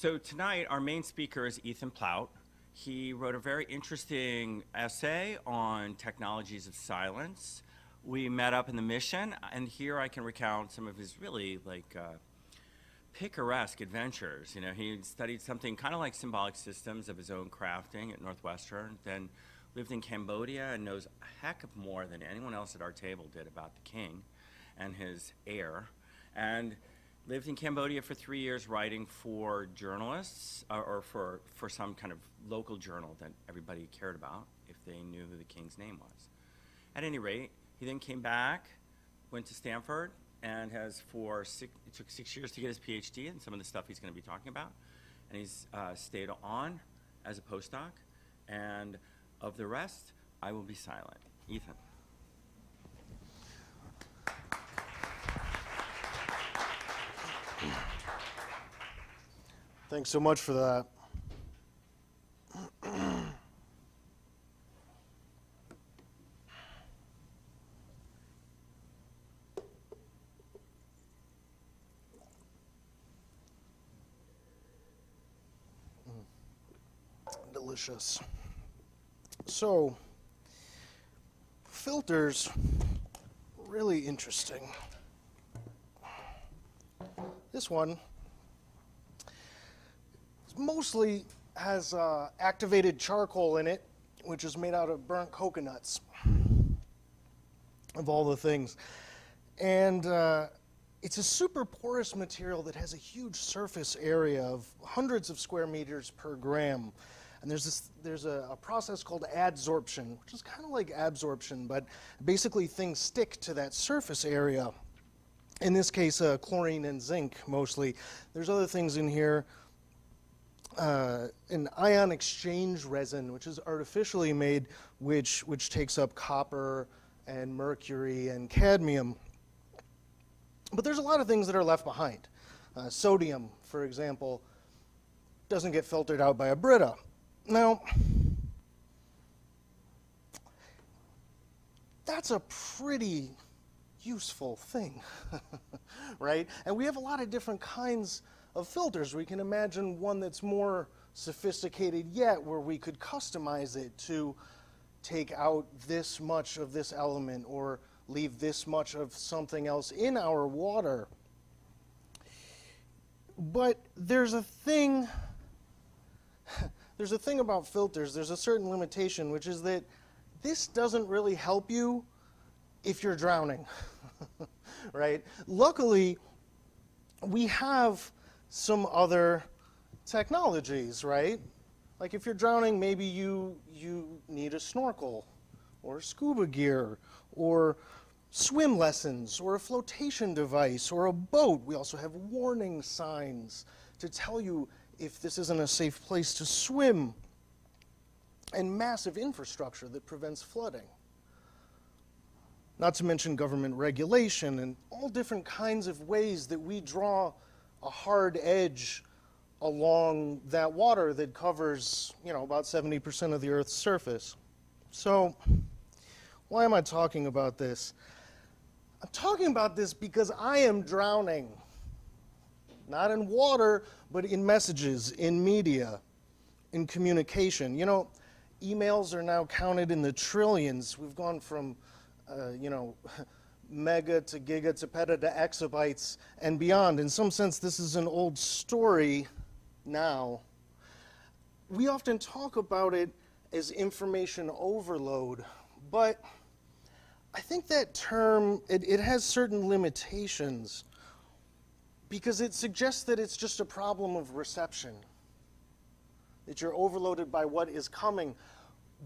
So tonight, our main speaker is Ethan Plaut. He wrote a very interesting essay on technologies of silence. We met up in the mission, and here I can recount some of his really like uh, picaresque adventures. You know, he studied something kind of like symbolic systems of his own crafting at Northwestern, then lived in Cambodia and knows a heck of more than anyone else at our table did about the king and his heir. And lived in Cambodia for three years writing for journalists uh, or for, for some kind of local journal that everybody cared about if they knew who the king's name was. At any rate, he then came back, went to Stanford, and has for six, it took six years to get his PhD and some of the stuff he's going to be talking about. And he's uh, stayed on as a postdoc. And of the rest, I will be silent. Ethan. Thanks so much for that. Mm. Delicious. So, filters, really interesting. This one mostly has uh, activated charcoal in it, which is made out of burnt coconuts, of all the things. And uh, it's a super porous material that has a huge surface area of hundreds of square meters per gram. And there's this, there's a, a process called adsorption, which is kind of like absorption, but basically things stick to that surface area. In this case, uh, chlorine and zinc mostly. There's other things in here uh, an ion exchange resin, which is artificially made, which, which takes up copper and mercury and cadmium. But there's a lot of things that are left behind. Uh, sodium, for example, doesn't get filtered out by a Brita. Now, that's a pretty useful thing, right? And we have a lot of different kinds of filters. We can imagine one that's more sophisticated yet where we could customize it to take out this much of this element or leave this much of something else in our water. But there's a thing there's a thing about filters, there's a certain limitation, which is that this doesn't really help you if you're drowning. right? Luckily, we have some other technologies, right? Like if you're drowning, maybe you, you need a snorkel or scuba gear or swim lessons or a flotation device or a boat. We also have warning signs to tell you if this isn't a safe place to swim and massive infrastructure that prevents flooding. Not to mention government regulation and all different kinds of ways that we draw a hard edge along that water that covers, you know, about 70% of the Earth's surface. So, why am I talking about this? I'm talking about this because I am drowning. Not in water, but in messages, in media, in communication. You know, emails are now counted in the trillions. We've gone from, uh, you know, mega to giga to peta to exabytes and beyond. In some sense, this is an old story now. We often talk about it as information overload, but I think that term, it, it has certain limitations because it suggests that it's just a problem of reception, that you're overloaded by what is coming.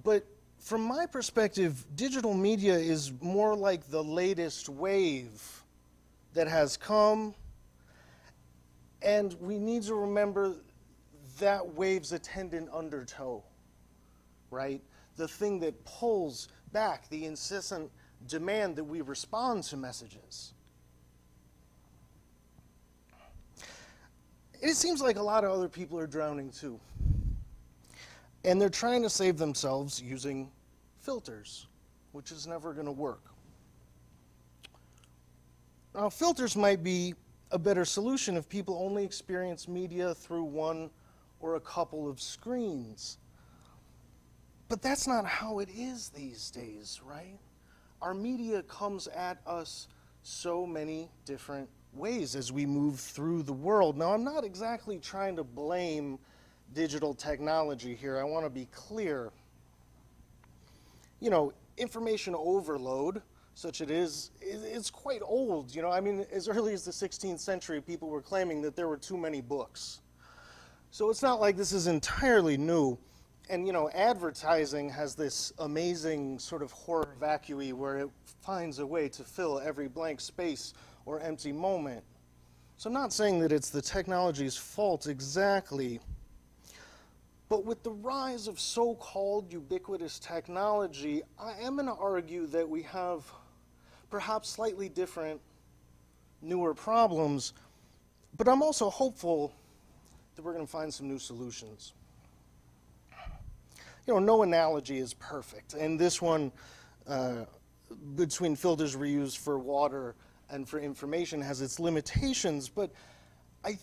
But from my perspective, digital media is more like the latest wave that has come, and we need to remember that wave's attendant undertow, right? The thing that pulls back the incessant demand that we respond to messages. It seems like a lot of other people are drowning too. And they're trying to save themselves using filters, which is never going to work. Now, filters might be a better solution if people only experience media through one or a couple of screens. But that's not how it is these days, right? Our media comes at us so many different ways as we move through the world. Now, I'm not exactly trying to blame digital technology here. I want to be clear. You know, information overload, such it is, it's quite old. You know, I mean, as early as the 16th century, people were claiming that there were too many books. So it's not like this is entirely new. And, you know, advertising has this amazing sort of horror vacui where it finds a way to fill every blank space or empty moment. So I'm not saying that it's the technology's fault exactly. But with the rise of so called ubiquitous technology, I am going to argue that we have perhaps slightly different, newer problems. But I'm also hopeful that we're going to find some new solutions. You know, no analogy is perfect. And this one, uh, between filters reused for water and for information, has its limitations. But I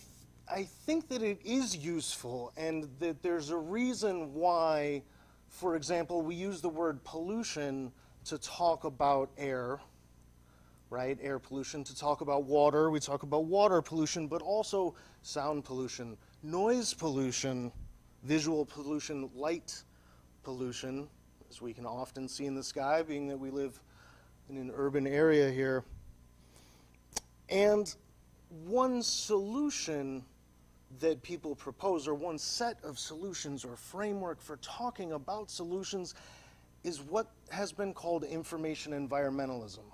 I think that it is useful and that there's a reason why, for example, we use the word pollution to talk about air, right? Air pollution, to talk about water, we talk about water pollution, but also sound pollution, noise pollution, visual pollution, light pollution, as we can often see in the sky, being that we live in an urban area here. And one solution that people propose, or one set of solutions or framework for talking about solutions, is what has been called information environmentalism.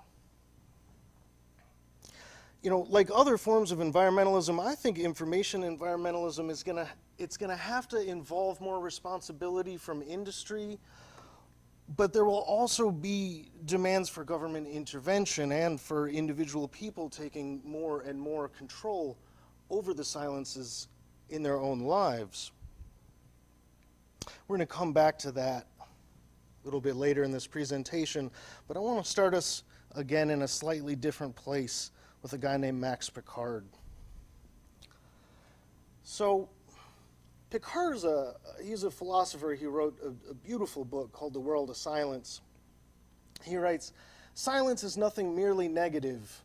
You know, like other forms of environmentalism, I think information environmentalism is gonna it's gonna have to involve more responsibility from industry, but there will also be demands for government intervention and for individual people taking more and more control over the silences in their own lives. We're going to come back to that a little bit later in this presentation, but I want to start us again in a slightly different place with a guy named Max Picard. So, Picard's a he's a philosopher. He wrote a, a beautiful book called The World of Silence. He writes, "Silence is nothing merely negative."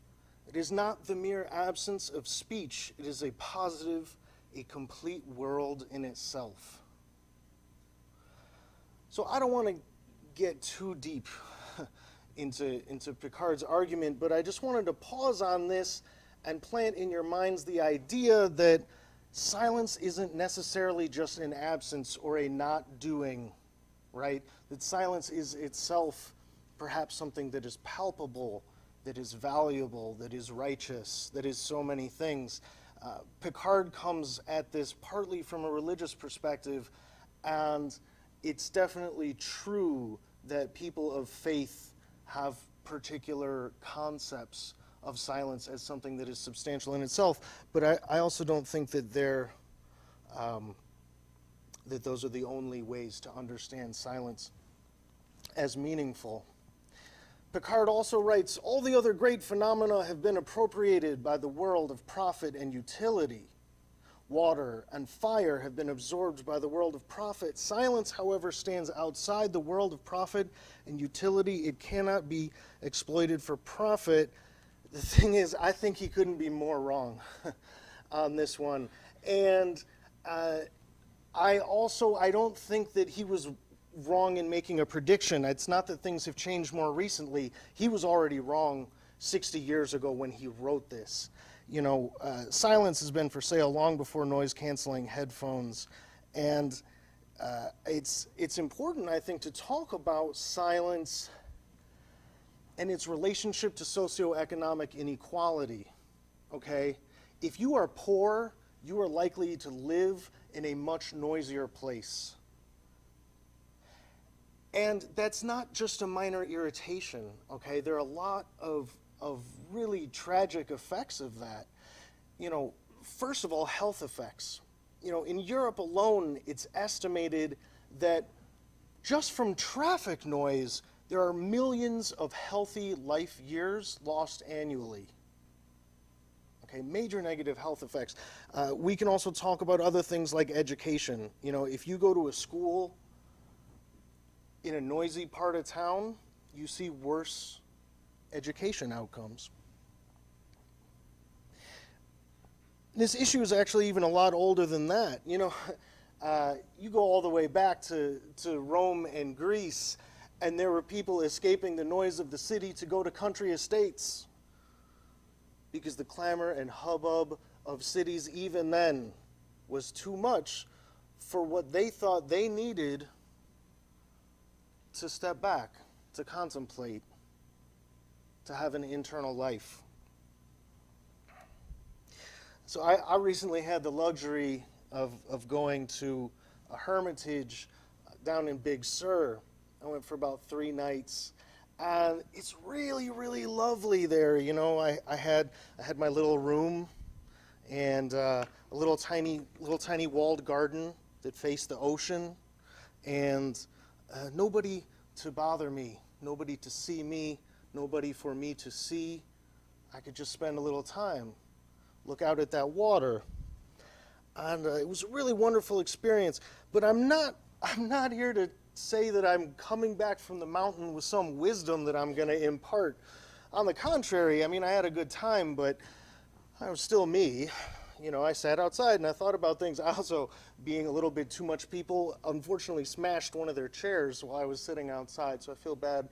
It is not the mere absence of speech, it is a positive, a complete world in itself. So I don't want to get too deep into, into Picard's argument, but I just wanted to pause on this and plant in your minds the idea that silence isn't necessarily just an absence or a not doing, right? That silence is itself perhaps something that is palpable that is valuable, that is righteous, that is so many things. Uh, Picard comes at this partly from a religious perspective, and it's definitely true that people of faith have particular concepts of silence as something that is substantial in itself. But I, I also don't think that they're um, that those are the only ways to understand silence as meaningful. Picard also writes All the other great phenomena have been appropriated by the world of profit and utility. Water and fire have been absorbed by the world of profit. Silence, however, stands outside the world of profit and utility. It cannot be exploited for profit. The thing is, I think he couldn't be more wrong on this one. And uh, I also, I don't think that he was wrong in making a prediction. It's not that things have changed more recently. He was already wrong 60 years ago when he wrote this. You know, uh, silence has been for sale long before noise canceling headphones. And uh, it's, it's important, I think, to talk about silence and its relationship to socioeconomic inequality. Okay? If you are poor, you are likely to live in a much noisier place. And that's not just a minor irritation, okay? There are a lot of, of really tragic effects of that. You know, first of all, health effects. You know, in Europe alone, it's estimated that just from traffic noise, there are millions of healthy life years lost annually. Okay, major negative health effects. Uh, we can also talk about other things like education. You know, if you go to a school in a noisy part of town, you see worse education outcomes. This issue is actually even a lot older than that. You know, uh, you go all the way back to, to Rome and Greece, and there were people escaping the noise of the city to go to country estates because the clamor and hubbub of cities even then was too much for what they thought they needed to step back, to contemplate, to have an internal life. So I, I recently had the luxury of, of going to a hermitage down in Big Sur. I went for about three nights. And it's really, really lovely there. You know, I, I had I had my little room and uh, a little tiny little tiny walled garden that faced the ocean, and uh, nobody to bother me, nobody to see me, nobody for me to see. I could just spend a little time, look out at that water, and uh, it was a really wonderful experience. But I'm not I'm not here to say that I'm coming back from the mountain with some wisdom that I'm going to impart. On the contrary, I mean, I had a good time, but I was still me. You know, I sat outside and I thought about things. I also, being a little bit too much people, unfortunately smashed one of their chairs while I was sitting outside, so I feel bad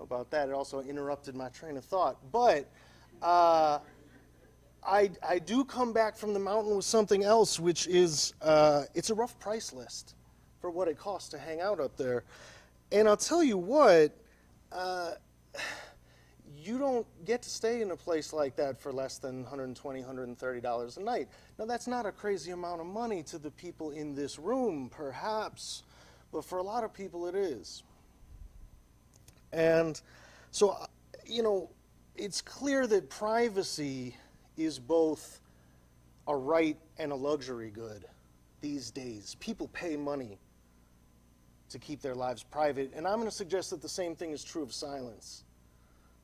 about that. It also interrupted my train of thought. But uh, I, I do come back from the mountain with something else, which is uh, it's a rough price list for what it costs to hang out up there. And I'll tell you what, uh, you don't get to stay in a place like that for less than $120, $130 a night. Now, that's not a crazy amount of money to the people in this room, perhaps, but for a lot of people it is. And so, uh, you know, it's clear that privacy is both a right and a luxury good these days. People pay money to keep their lives private. And I'm going to suggest that the same thing is true of silence.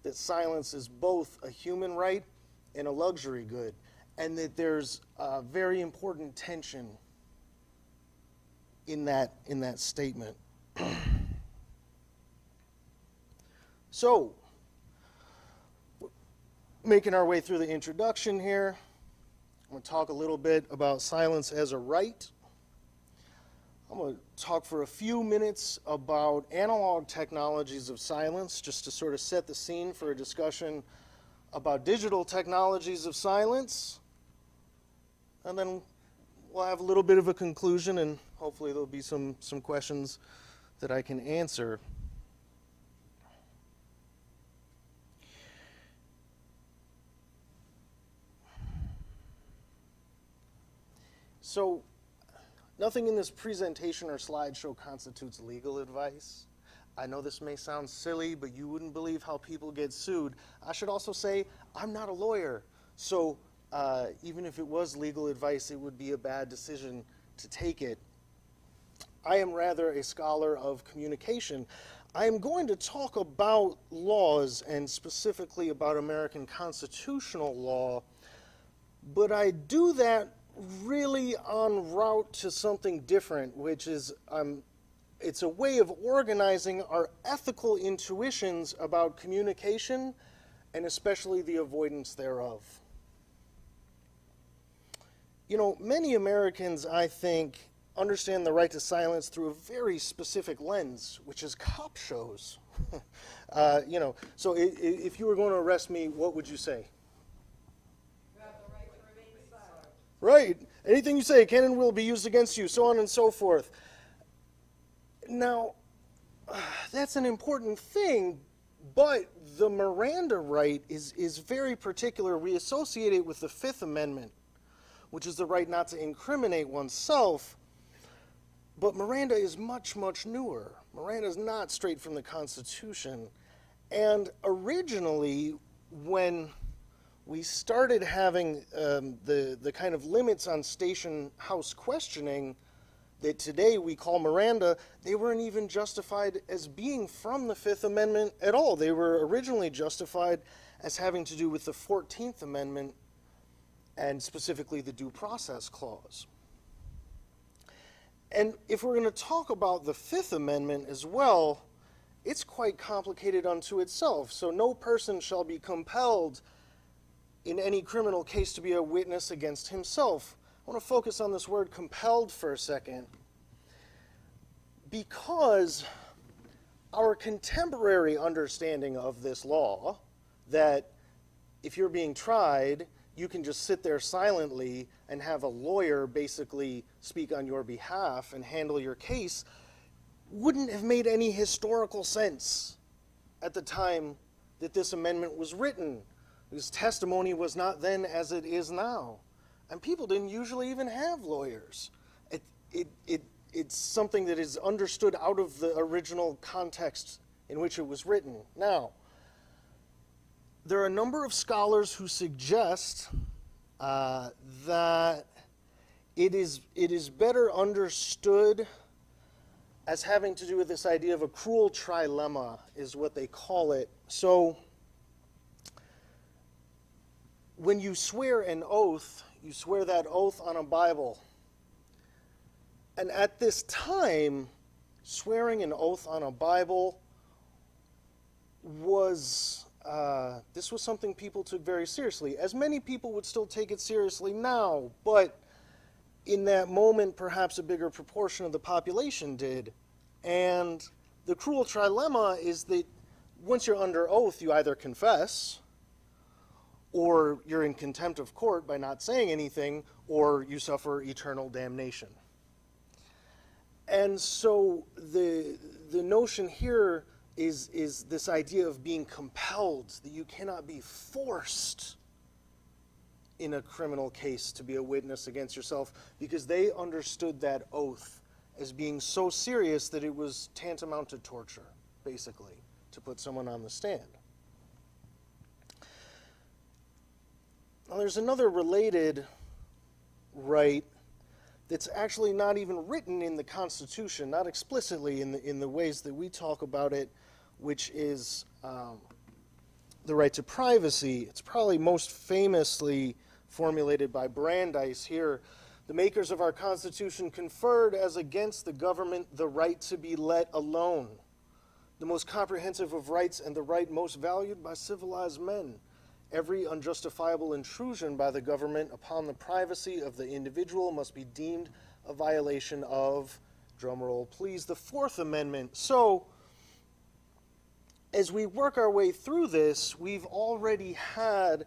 That silence is both a human right and a luxury good. And that there's a very important tension in that, in that statement. so, making our way through the introduction here, I'm going to talk a little bit about silence as a right. I'm going to talk for a few minutes about analog technologies of silence, just to sort of set the scene for a discussion about digital technologies of silence. And then we'll have a little bit of a conclusion, and hopefully there'll be some, some questions that I can answer. So, Nothing in this presentation or slideshow constitutes legal advice. I know this may sound silly, but you wouldn't believe how people get sued. I should also say, I'm not a lawyer. So uh, even if it was legal advice, it would be a bad decision to take it. I am rather a scholar of communication. I am going to talk about laws and specifically about American constitutional law, but I do that really en route to something different, which is um, it's a way of organizing our ethical intuitions about communication and especially the avoidance thereof. You know, many Americans, I think, understand the right to silence through a very specific lens, which is cop shows. uh, you know, so if you were going to arrest me, what would you say? Right. Anything you say can and will be used against you, so on and so forth. Now, that's an important thing, but the Miranda right is, is very particular. We associate it with the Fifth Amendment, which is the right not to incriminate oneself. But Miranda is much, much newer. Miranda is not straight from the Constitution. And originally, when we started having um, the, the kind of limits on station house questioning that today we call Miranda, they weren't even justified as being from the Fifth Amendment at all. They were originally justified as having to do with the 14th Amendment and specifically the due process clause. And if we're going to talk about the Fifth Amendment as well, it's quite complicated unto itself. So, no person shall be compelled in any criminal case to be a witness against himself. I want to focus on this word compelled for a second because our contemporary understanding of this law that if you're being tried, you can just sit there silently and have a lawyer basically speak on your behalf and handle your case wouldn't have made any historical sense at the time that this amendment was written. Because testimony was not then as it is now. And people didn't usually even have lawyers. It, it, it, it's something that is understood out of the original context in which it was written. Now, there are a number of scholars who suggest uh, that it is, it is better understood as having to do with this idea of a cruel trilemma, is what they call it. So, when you swear an oath, you swear that oath on a Bible. And at this time, swearing an oath on a Bible was uh, this was something people took very seriously. As many people would still take it seriously now, but in that moment, perhaps a bigger proportion of the population did. And the cruel trilemma is that once you're under oath, you either confess, or you're in contempt of court by not saying anything, or you suffer eternal damnation. And so the, the notion here is, is this idea of being compelled, that you cannot be forced in a criminal case to be a witness against yourself because they understood that oath as being so serious that it was tantamount to torture, basically, to put someone on the stand. Now, there's another related right that's actually not even written in the Constitution, not explicitly in the, in the ways that we talk about it, which is um, the right to privacy. It's probably most famously formulated by Brandeis here. The makers of our Constitution conferred as against the government the right to be let alone, the most comprehensive of rights and the right most valued by civilized men. Every unjustifiable intrusion by the government upon the privacy of the individual must be deemed a violation of, drumroll please, the Fourth Amendment. So, as we work our way through this, we've already had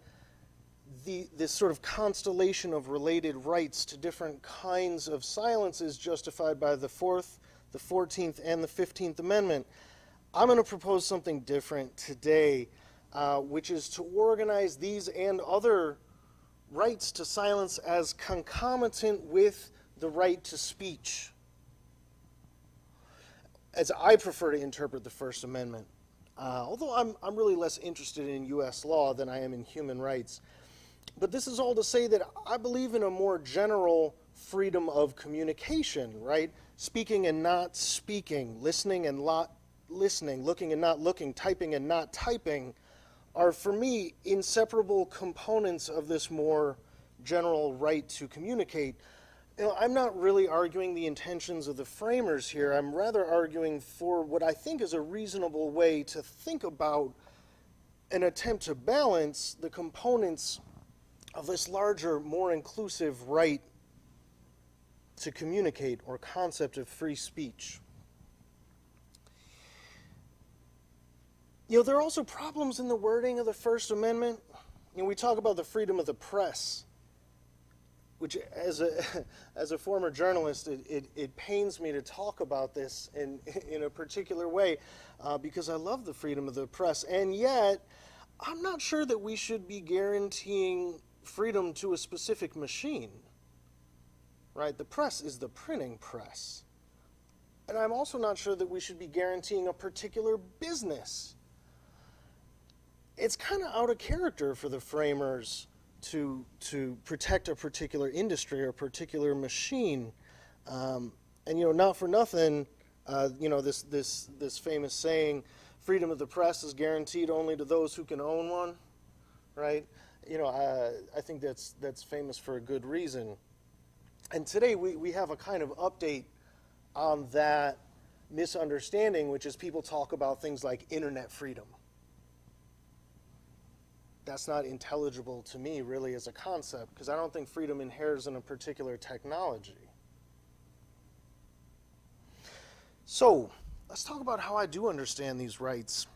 the, this sort of constellation of related rights to different kinds of silences justified by the Fourth, the Fourteenth, and the Fifteenth Amendment. I'm going to propose something different today, uh, which is to organize these and other rights to silence as concomitant with the right to speech, as I prefer to interpret the First Amendment. Uh, although I'm, I'm really less interested in U.S. law than I am in human rights. But this is all to say that I believe in a more general freedom of communication, right? Speaking and not speaking, listening and not listening, looking and not looking, typing and not typing are, for me, inseparable components of this more general right to communicate you know, I'm not really arguing the intentions of the framers here. I'm rather arguing for what I think is a reasonable way to think about an attempt to balance the components of this larger, more inclusive right to communicate or concept of free speech. You know, there are also problems in the wording of the First Amendment. You know, we talk about the freedom of the press which as a, as a former journalist, it, it, it, pains me to talk about this in, in a particular way uh, because I love the freedom of the press. And yet, I'm not sure that we should be guaranteeing freedom to a specific machine. Right? The press is the printing press. And I'm also not sure that we should be guaranteeing a particular business. It's kind of out of character for the framers to to protect a particular industry or a particular machine. Um, and you know, not for nothing, uh, you know this this this famous saying, "Freedom of the press is guaranteed only to those who can own one," right? you know, uh, I think that's that's famous for a good reason. And today we, we have a kind of update on that misunderstanding, which is people talk about things like internet freedom. That's not intelligible to me, really, as a concept, because I don't think freedom inheres in a particular technology. So, let's talk about how I do understand these rights.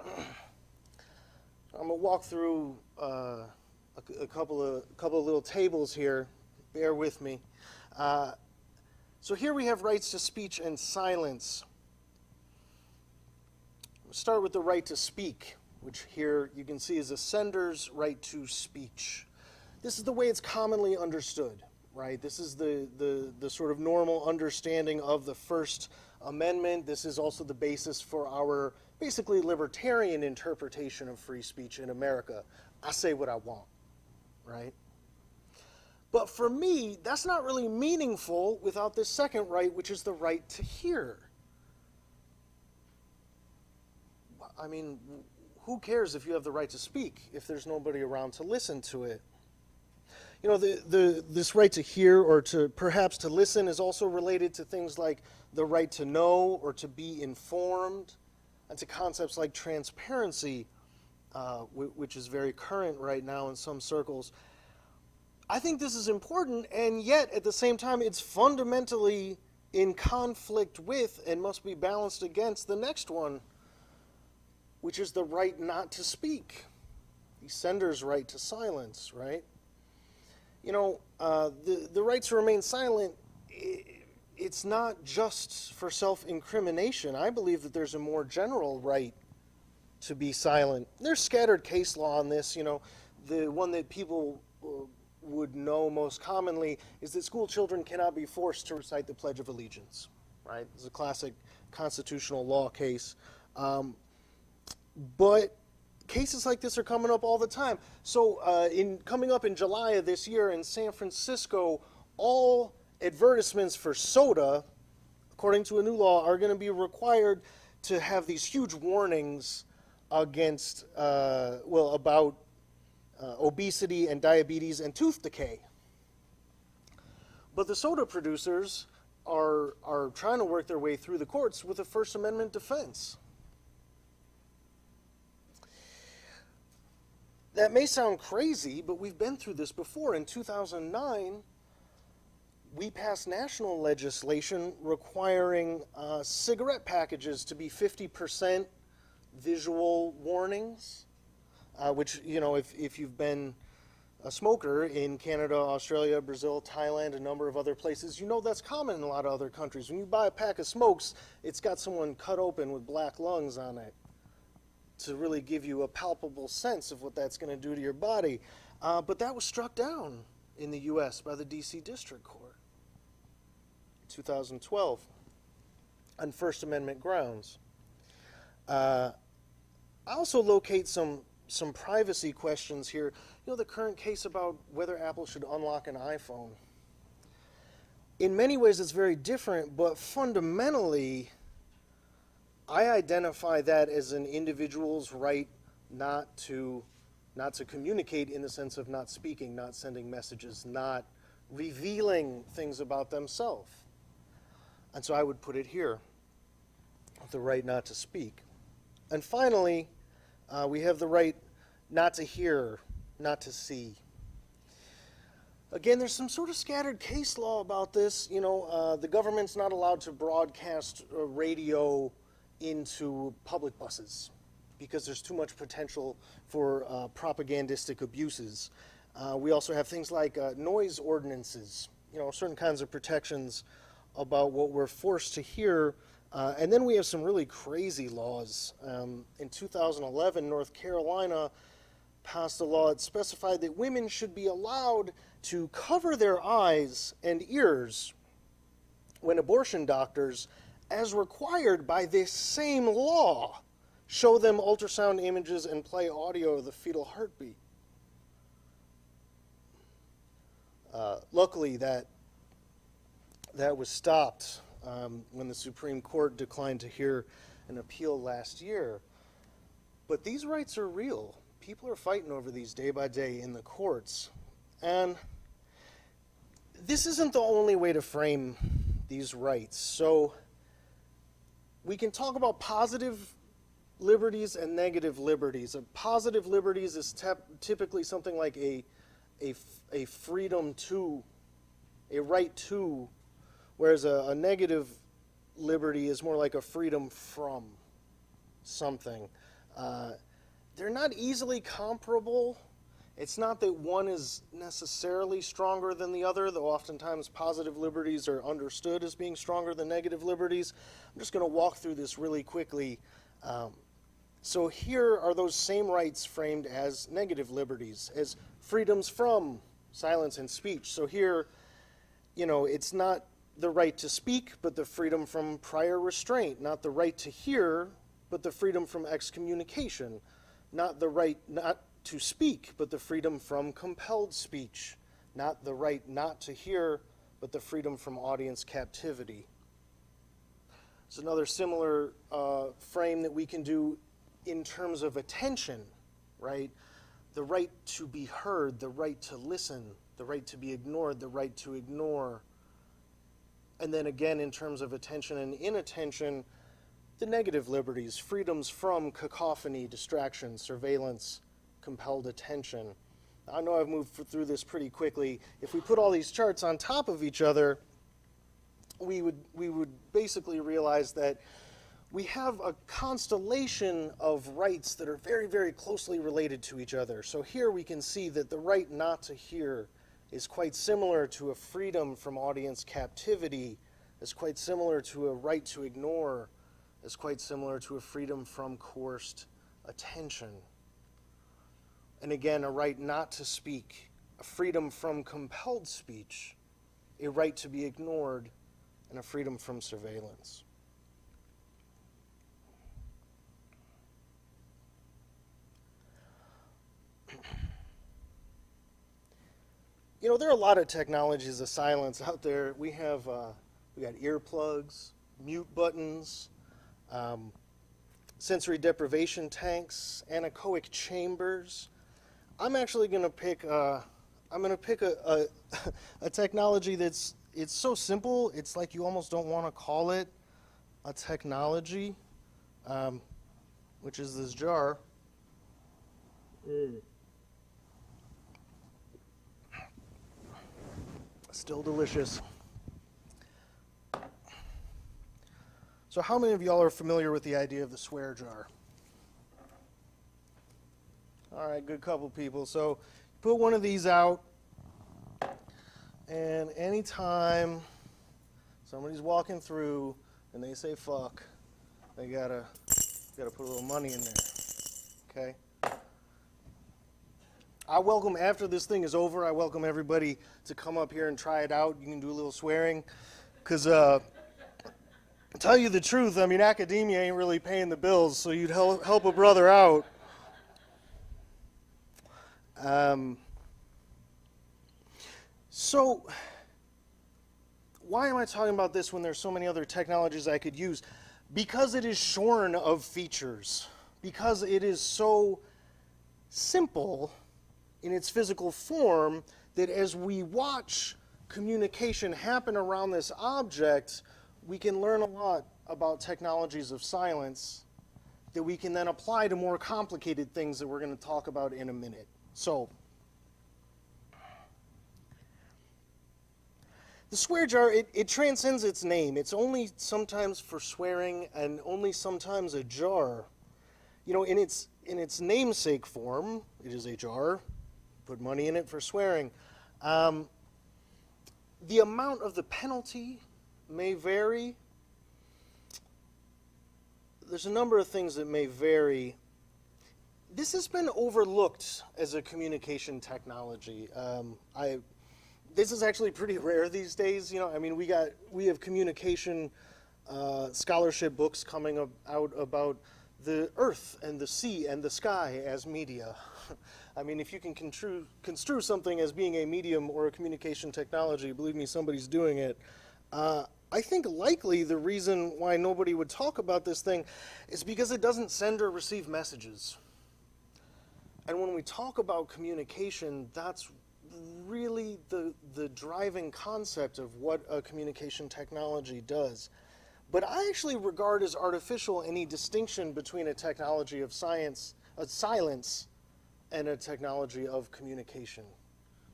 I'm gonna walk through uh, a, a, couple of a couple of little tables here. Bear with me. Uh, so here we have rights to speech and silence. We'll start with the right to speak, which here you can see is a sender's right to speech. This is the way it's commonly understood, right? This is the, the, the sort of normal understanding of the First Amendment. This is also the basis for our basically libertarian interpretation of free speech in America. I say what I want, right? But for me, that's not really meaningful without this second right, which is the right to hear. I mean, who cares if you have the right to speak if there's nobody around to listen to it? You know, the, the, this right to hear or to perhaps to listen is also related to things like the right to know or to be informed and to concepts like transparency, uh, which is very current right now in some circles. I think this is important, and yet at the same time, it's fundamentally in conflict with and must be balanced against the next one, which is the right not to speak, the sender's right to silence, right? You know, uh, the, the right to remain silent it's not just for self incrimination. I believe that there's a more general right to be silent. There's scattered case law on this. You know, the one that people uh, would know most commonly is that school children cannot be forced to recite the Pledge of Allegiance. Right? It's a classic constitutional law case. Um, but cases like this are coming up all the time. So, uh, in coming up in July of this year in San Francisco, all advertisements for soda, according to a new law, are going to be required to have these huge warnings against, uh, well, about uh, obesity and diabetes and tooth decay. But the soda producers are, are trying to work their way through the courts with a First Amendment defense. That may sound crazy, but we've been through this before. In 2009, we passed national legislation requiring uh, cigarette packages to be 50% visual warnings, uh, which, you know, if, if you've been a smoker in Canada, Australia, Brazil, Thailand, a number of other places, you know that's common in a lot of other countries. When you buy a pack of smokes, it's got someone cut open with black lungs on it to really give you a palpable sense of what that's going to do to your body. Uh, but that was struck down in the U.S. by the D.C. District Court. in 2012 on First Amendment grounds. Uh, I also locate some some privacy questions here. You know, the current case about whether Apple should unlock an iPhone. In many ways, it's very different, but fundamentally, I identify that as an individual's right not to not to communicate in the sense of not speaking, not sending messages, not revealing things about themselves. And so I would put it here the right not to speak. And finally, uh, we have the right not to hear, not to see. Again, there's some sort of scattered case law about this. You know, uh, the government's not allowed to broadcast uh, radio into public buses because there's too much potential for uh, propagandistic abuses. Uh, we also have things like uh, noise ordinances, you know, certain kinds of protections about what we're forced to hear. Uh, and then we have some really crazy laws. Um, in 2011, North Carolina passed a law that specified that women should be allowed to cover their eyes and ears when abortion doctors, as required by this same law, show them ultrasound images and play audio of the fetal heartbeat. Uh, luckily, that that was stopped um, when the Supreme Court declined to hear an appeal last year. But these rights are real. people are fighting over these day by day in the courts. And this isn't the only way to frame these rights. So we can talk about positive liberties and negative liberties. A positive liberties is typically something like a, a, a freedom to, a right to, whereas a, a negative liberty is more like a freedom from something. Uh, they're not easily comparable. It's not that one is necessarily stronger than the other, though oftentimes positive liberties are understood as being stronger than negative liberties. I'm just going to walk through this really quickly. Um, so here are those same rights framed as negative liberties, as freedoms from silence and speech. So here, you know, it's not the right to speak, but the freedom from prior restraint, not the right to hear, but the freedom from excommunication, not the right not to speak, but the freedom from compelled speech, not the right not to hear, but the freedom from audience captivity. It's another similar uh, frame that we can do in terms of attention, right? The right to be heard, the right to listen, the right to be ignored, the right to ignore. And then again, in terms of attention and inattention, the negative liberties, freedoms from cacophony, distraction, surveillance, compelled attention. I know I've moved through this pretty quickly. If we put all these charts on top of each other, we would, we would basically realize that we have a constellation of rights that are very, very closely related to each other. So here we can see that the right not to hear is quite similar to a freedom from audience captivity, is quite similar to a right to ignore, is quite similar to a freedom from coerced attention and again, a right not to speak, a freedom from compelled speech, a right to be ignored, and a freedom from surveillance. You know, there are a lot of technologies of silence out there. We have uh, we got earplugs, mute buttons, um, sensory deprivation tanks, anechoic chambers, I'm actually going to pick. Uh, I'm going to pick a, a, a technology that's it's so simple. It's like you almost don't want to call it a technology, um, which is this jar. Mm. Still delicious. So, how many of y'all are familiar with the idea of the swear jar? All right, good couple people. So put one of these out, and anytime somebody's walking through and they say fuck, they gotta gotta put a little money in there. Okay. I welcome after this thing is over. I welcome everybody to come up here and try it out. You can do a little swearing, because uh, tell you the truth, I mean academia ain't really paying the bills, so you'd help help a brother out. Um, so, why am I talking about this when there's so many other technologies I could use? Because it is shorn of features. Because it is so simple in its physical form that as we watch communication happen around this object, we can learn a lot about technologies of silence that we can then apply to more complicated things that we're going to talk about in a minute. So, the swear jar, it, it transcends its name. It's only sometimes for swearing and only sometimes a jar. You know, in its, in its namesake form, it is a jar. Put money in it for swearing. Um, the amount of the penalty may vary. There's a number of things that may vary this has been overlooked as a communication technology. Um, I, this is actually pretty rare these days. You know, I mean, we got we have communication uh, scholarship books coming out about the earth and the sea and the sky as media. I mean, if you can construe, construe something as being a medium or a communication technology, believe me, somebody's doing it. Uh, I think likely the reason why nobody would talk about this thing is because it doesn't send or receive messages. And when we talk about communication, that's really the, the driving concept of what a communication technology does. But I actually regard as artificial any distinction between a technology of science, a silence, and a technology of communication.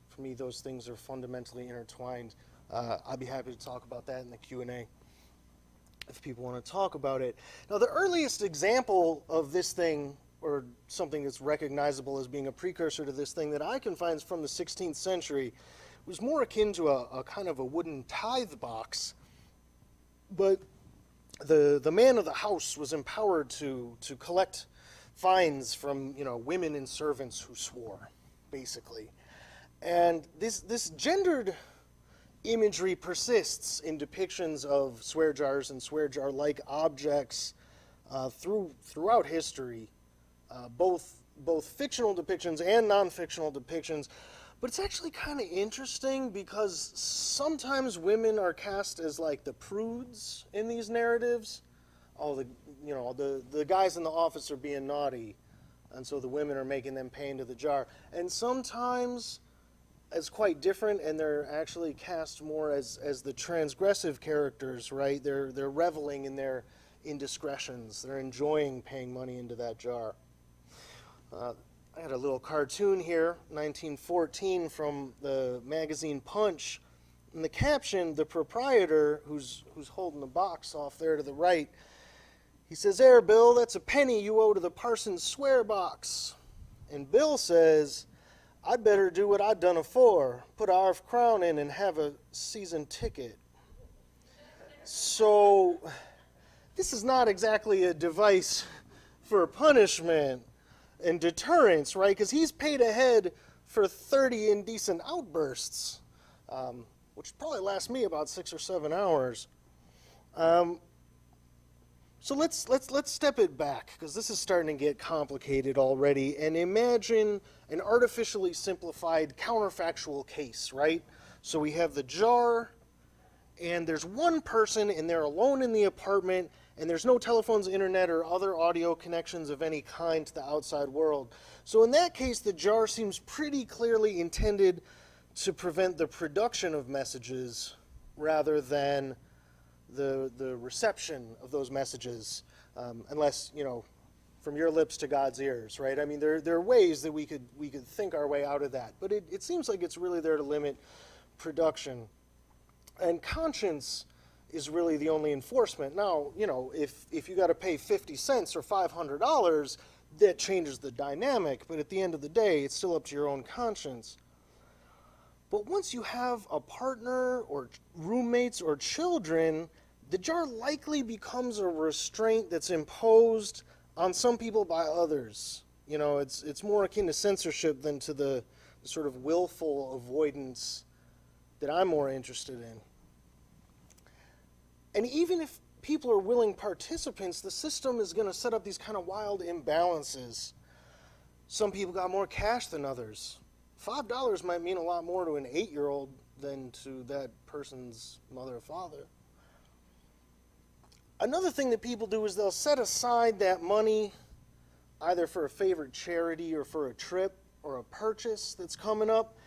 For me, those things are fundamentally intertwined. Uh, I'd be happy to talk about that in the Q&A if people want to talk about it. Now, the earliest example of this thing, or something that's recognizable as being a precursor to this thing that I can find from the 16th century, was more akin to a, a kind of a wooden tithe box. But the, the man of the house was empowered to, to collect fines from you know, women and servants who swore, basically. And this, this gendered imagery persists in depictions of swear jars and swear jar like objects uh, through, throughout history, uh, both, both fictional depictions and non fictional depictions. But it's actually kind of interesting because sometimes women are cast as like the prudes in these narratives. All the you know the the guys in the office are being naughty, and so the women are making them pay into the jar. And sometimes it's quite different, and they're actually cast more as as the transgressive characters, right? They're they're reveling in their indiscretions. They're enjoying paying money into that jar. Uh, I had a little cartoon here, 1914, from the magazine Punch. In the caption, the proprietor, who's who's holding the box off there to the right, he says, "There, Bill, that's a penny you owe to the Parsons swear box." And Bill says, "I'd better do what I've done afore put a half crown in and have a season ticket. So, this is not exactly a device for punishment and deterrence, right? Because he's paid ahead for 30 indecent outbursts, um, which probably last me about six or seven hours. Um, so let's let's let's step it back because this is starting to get complicated already. And imagine an artificially simplified counterfactual case, right? So we have the jar, and there's one person, and they're alone in the apartment, and there's no telephones, internet, or other audio connections of any kind to the outside world. So in that case, the jar seems pretty clearly intended to prevent the production of messages rather than the, the reception of those messages, um, unless, you know, from your lips to God's ears, right? I mean, there, there are ways that we could, we could think our way out of that, but it, it seems like it's really there to limit production. And conscience is really the only enforcement. Now, you know, if, if you got to pay 50 cents or $500, that changes the dynamic, but at the end of the day, it's still up to your own conscience. But once you have a partner or roommates or children, the jar likely becomes a restraint that's imposed on some people by others. You know, it's, it's more akin to censorship than to the, the sort of willful avoidance that I'm more interested in. And even if people are willing participants, the system is going to set up these kind of wild imbalances. Some people got more cash than others. $5 might mean a lot more to an eight year old than to that person's mother or father. Another thing that people do is they'll set aside that money either for a favorite charity or for a trip or a purchase that's coming up.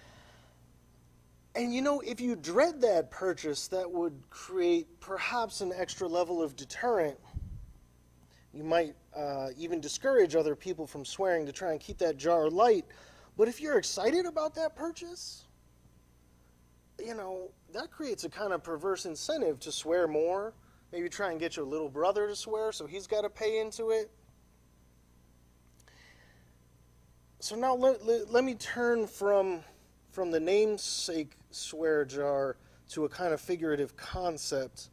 And you know, if you dread that purchase, that would create perhaps an extra level of deterrent. You might uh, even discourage other people from swearing to try and keep that jar light. But if you're excited about that purchase, you know, that creates a kind of perverse incentive to swear more Maybe try and get your little brother to swear so he's got to pay into it. So now let, let, let me turn from, from the namesake swear jar to a kind of figurative concept.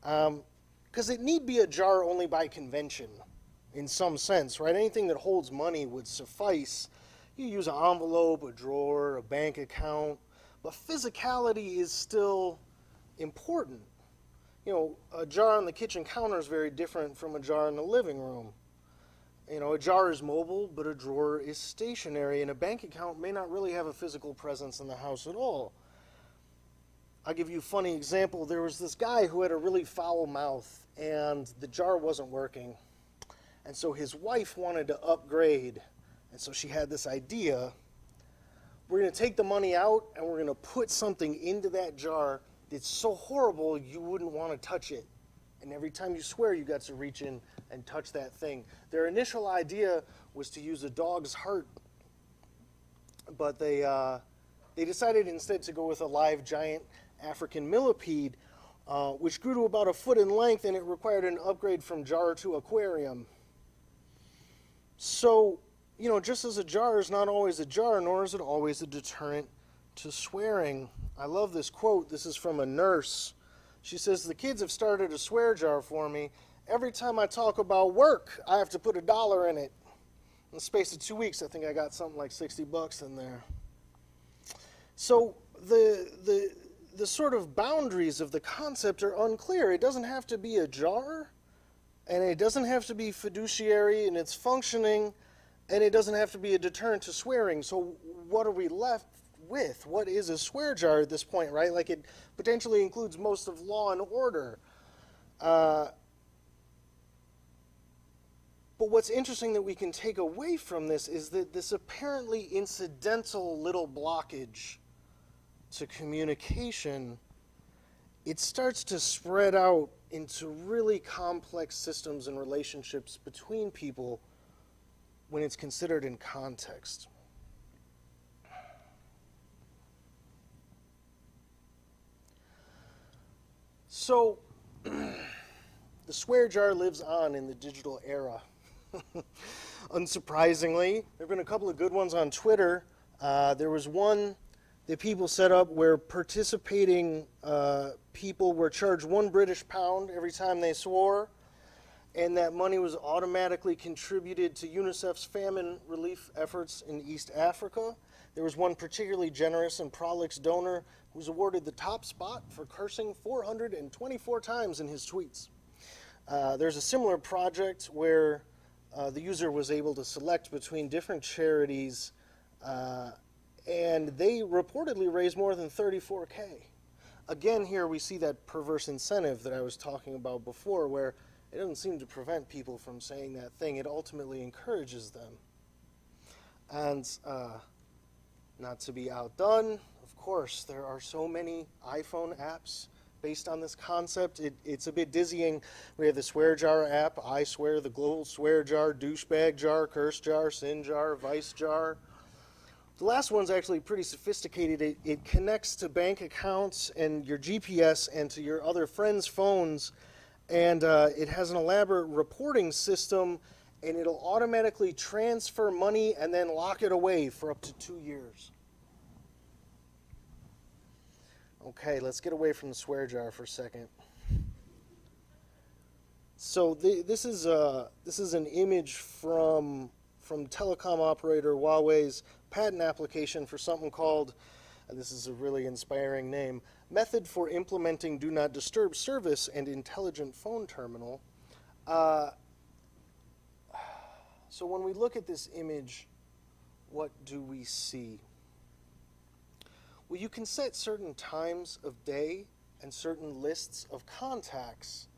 Because um, it need be a jar only by convention, in some sense, right? Anything that holds money would suffice. You use an envelope, a drawer, a bank account, but physicality is still important you know, a jar on the kitchen counter is very different from a jar in the living room. You know, a jar is mobile, but a drawer is stationary, and a bank account may not really have a physical presence in the house at all. I'll give you a funny example. There was this guy who had a really foul mouth, and the jar wasn't working. And so his wife wanted to upgrade And so she had this idea. We're going to take the money out and we're going to put something into that jar that's so horrible you wouldn't want to touch it. And every time you swear, you got to reach in and touch that thing. Their initial idea was to use a dog's heart, but they, uh, they decided instead to go with a live giant African millipede, uh, which grew to about a foot in length and it required an upgrade from jar to aquarium. So, you know, just as a jar is not always a jar, nor is it always a deterrent to swearing. I love this quote. This is from a nurse. She says, The kids have started a swear jar for me. Every time I talk about work, I have to put a dollar in it. In the space of two weeks, I think I got something like 60 bucks in there. So the, the, the sort of boundaries of the concept are unclear. It doesn't have to be a jar, and it doesn't have to be fiduciary in its functioning, and it doesn't have to be a deterrent to swearing. So what are we left with? What is a swear jar at this point, right? Like it potentially includes most of law and order. Uh, but what's interesting that we can take away from this is that this apparently incidental little blockage to communication, it starts to spread out into really complex systems and relationships between people when it's considered in context. So, the swear jar lives on in the digital era. Unsurprisingly, there have been a couple of good ones on Twitter. Uh, there was one that people set up where participating uh, people were charged one British pound every time they swore, and that money was automatically contributed to UNICEF's famine relief efforts in East Africa. There was one particularly generous and prolix donor who was awarded the top spot for cursing 424 times in his tweets. Uh, there's a similar project where uh, the user was able to select between different charities, uh, and they reportedly raised more than 34K. Again, here we see that perverse incentive that I was talking about before, where it doesn't seem to prevent people from saying that thing, it ultimately encourages them. And uh, not to be outdone, of course, there are so many iPhone apps based on this concept. It, it's a bit dizzying. We have the swear jar app, I swear, the global swear jar, douchebag jar, curse jar, sin jar, vice jar. The last one's actually pretty sophisticated. It, it connects to bank accounts and your GPS and to your other friends' phones, and uh, it has an elaborate reporting system, and it'll automatically transfer money and then lock it away for up to two years. Okay, let's get away from the swear jar for a second. So the, this is uh, this is an image from from telecom operator Huawei's patent application for something called, this is a really inspiring name, Method for Implementing Do Not Disturb Service and Intelligent Phone Terminal. Uh, so when we look at this image, what do we see? Well, you can set certain times of day and certain lists of contacts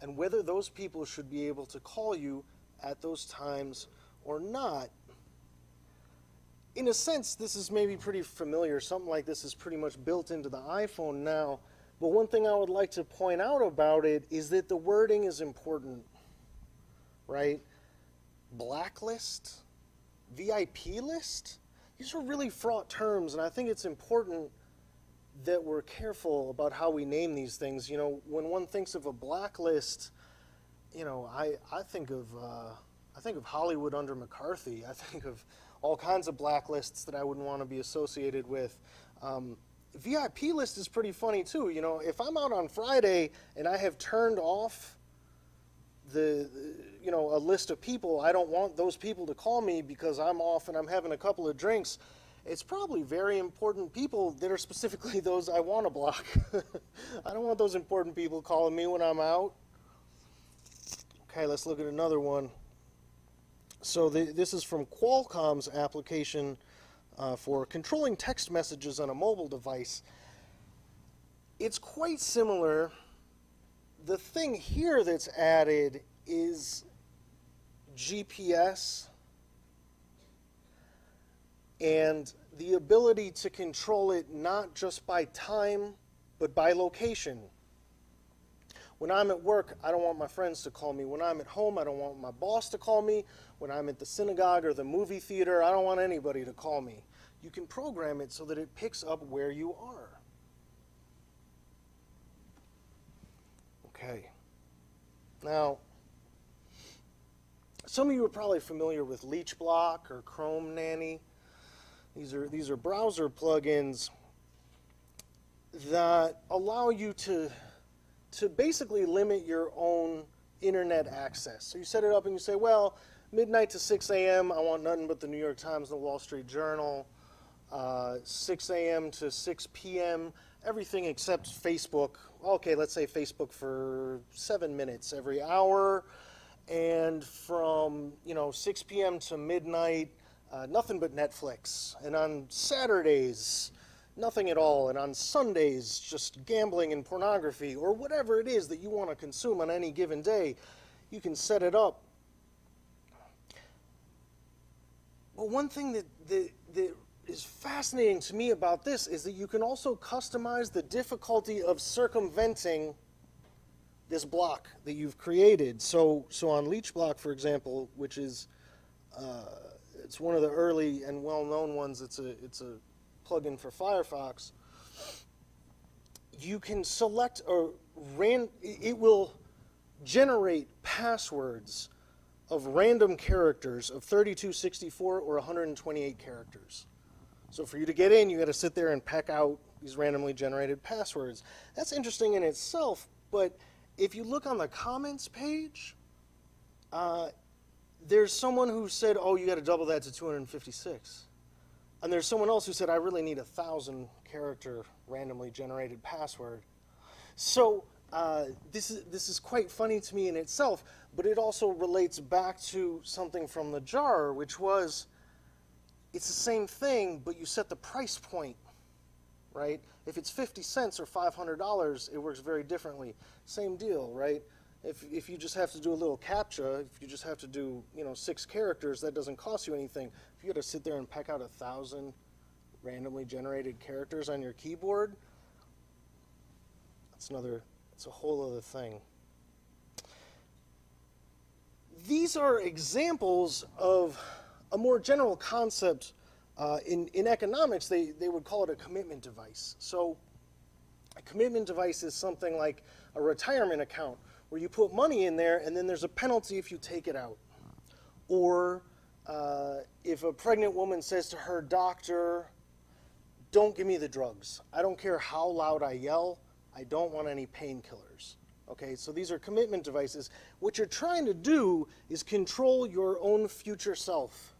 and whether those people should be able to call you at those times or not. In a sense, this is maybe pretty familiar. Something like this is pretty much built into the iPhone now. But one thing I would like to point out about it is that the wording is important, right? Blacklist, VIP list, these are really fraught terms, and I think it's important that we're careful about how we name these things. You know, when one thinks of a blacklist, you know, I, I think of uh, I think of Hollywood under McCarthy. I think of all kinds of blacklists that I wouldn't want to be associated with. Um, VIP list is pretty funny too. You know, if I'm out on Friday and I have turned off the, you know, a list of people, I don't want those people to call me because I'm off and I'm having a couple of drinks. It's probably very important people that are specifically those I want to block. I don't want those important people calling me when I'm out. Okay, let's look at another one. So the, this is from Qualcomm's application uh, for controlling text messages on a mobile device. It's quite similar the thing here that's added is GPS and the ability to control it not just by time, but by location. When I'm at work, I don't want my friends to call me. When I'm at home, I don't want my boss to call me. When I'm at the synagogue or the movie theater, I don't want anybody to call me. You can program it so that it picks up where you are. Okay. Now, some of you are probably familiar with LeechBlock or Chrome Nanny. These are, these are browser plugins that allow you to, to basically limit your own internet access. So you set it up and you say, well, midnight to 6 a.m., I want nothing but the New York Times and the Wall Street Journal. Uh, 6 a.m. to 6 p.m., everything except Facebook. Okay, let's say Facebook for seven minutes every hour. And from, you know, 6 p.m. to midnight, uh, nothing but Netflix. And on Saturdays, nothing at all. And on Sundays, just gambling and pornography or whatever it is that you want to consume on any given day, you can set it up. But one thing that, that, that is fascinating to me about this is that you can also customize the difficulty of circumventing this block that you've created. So, so on LeechBlock, for example, which is uh, it's one of the early and well-known ones. It's a it's a plugin for Firefox. You can select a ran. It will generate passwords of random characters of 32, 64, or 128 characters. So for you to get in, you got to sit there and peck out these randomly generated passwords. That's interesting in itself, but if you look on the comments page, uh, there's someone who said, "Oh, you got to double that to 256," and there's someone else who said, "I really need a thousand character randomly generated password." So uh, this is this is quite funny to me in itself, but it also relates back to something from the jar, which was it's the same thing, but you set the price point, right? If it's 50 cents or $500, it works very differently. Same deal, right? If, if you just have to do a little captcha, if you just have to do, you know, six characters, that doesn't cost you anything. If you got to sit there and peck out a thousand randomly generated characters on your keyboard, that's another, it's a whole other thing. These are examples of a more general concept uh, in, in economics, they, they would call it a commitment device. So a commitment device is something like a retirement account where you put money in there and then there's a penalty if you take it out. Or uh, if a pregnant woman says to her doctor, don't give me the drugs. I don't care how loud I yell. I don't want any painkillers. Okay, so these are commitment devices. What you're trying to do is control your own future self.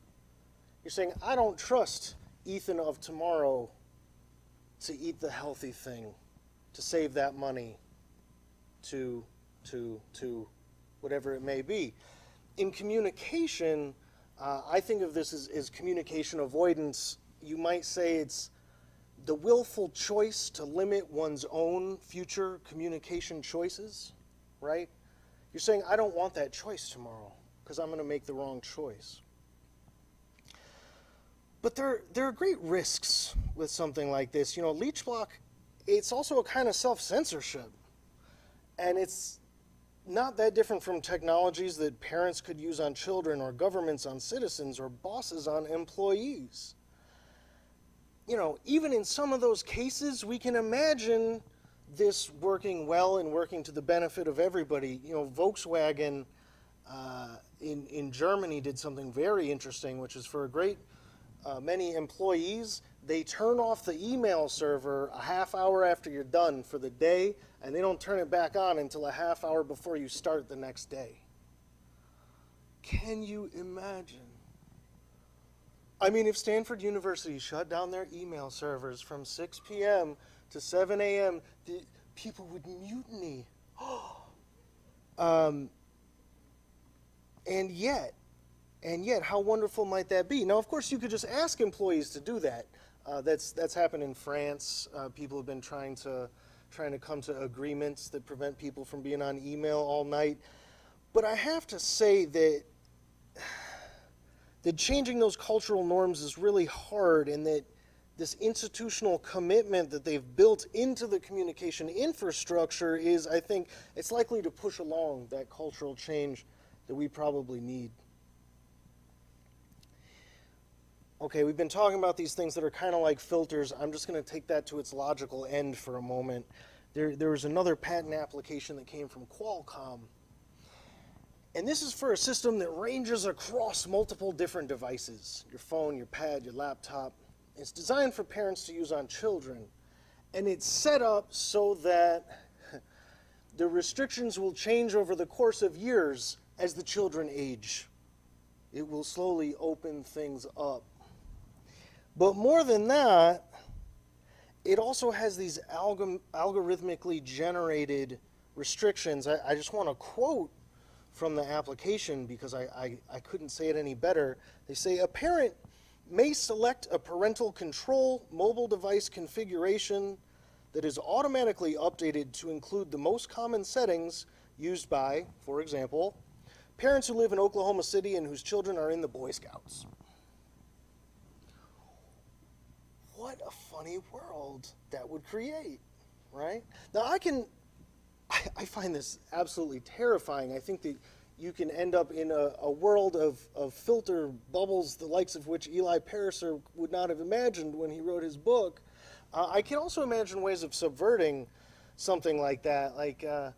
You're saying, I don't trust Ethan of tomorrow to eat the healthy thing, to save that money, to, to, to whatever it may be. In communication, uh, I think of this as, as communication avoidance. You might say it's the willful choice to limit one's own future communication choices, right? You're saying, I don't want that choice tomorrow because I'm going to make the wrong choice. But there, there are great risks with something like this. You know, LeechBlock, it's also a kind of self-censorship. And it's not that different from technologies that parents could use on children or governments on citizens or bosses on employees. You know, even in some of those cases, we can imagine this working well and working to the benefit of everybody. You know, Volkswagen uh, in, in Germany did something very interesting, which is for a great uh, many employees, they turn off the email server a half hour after you're done for the day, and they don't turn it back on until a half hour before you start the next day. Can you imagine? I mean, if Stanford University shut down their email servers from 6 p.m. to 7 a.m., the people would mutiny. um, and yet, and yet, how wonderful might that be? Now, of course, you could just ask employees to do that. Uh, that's that's happened in France. Uh, people have been trying to trying to come to agreements that prevent people from being on email all night. But I have to say that that changing those cultural norms is really hard and that this institutional commitment that they've built into the communication infrastructure is, I think, it's likely to push along that cultural change that we probably need. Okay, we've been talking about these things that are kind of like filters. I'm just going to take that to its logical end for a moment. There, there was another patent application that came from Qualcomm. And this is for a system that ranges across multiple different devices your phone, your pad, your laptop. It's designed for parents to use on children. And it's set up so that the restrictions will change over the course of years as the children age. It will slowly open things up. But more than that, it also has these algor- algorithmically generated restrictions. I, I just want to quote from the application because I, I, I, couldn't say it any better. They say a parent may select a parental control mobile device configuration that is automatically updated to include the most common settings used by, for example, parents who live in Oklahoma City and whose children are in the Boy Scouts. What a funny world that would create, right? Now, I can, I, I find this absolutely terrifying. I think that you can end up in a, a, world of, of filter bubbles, the likes of which Eli Pariser would not have imagined when he wrote his book. Uh, I can also imagine ways of subverting something like that. Like, uh,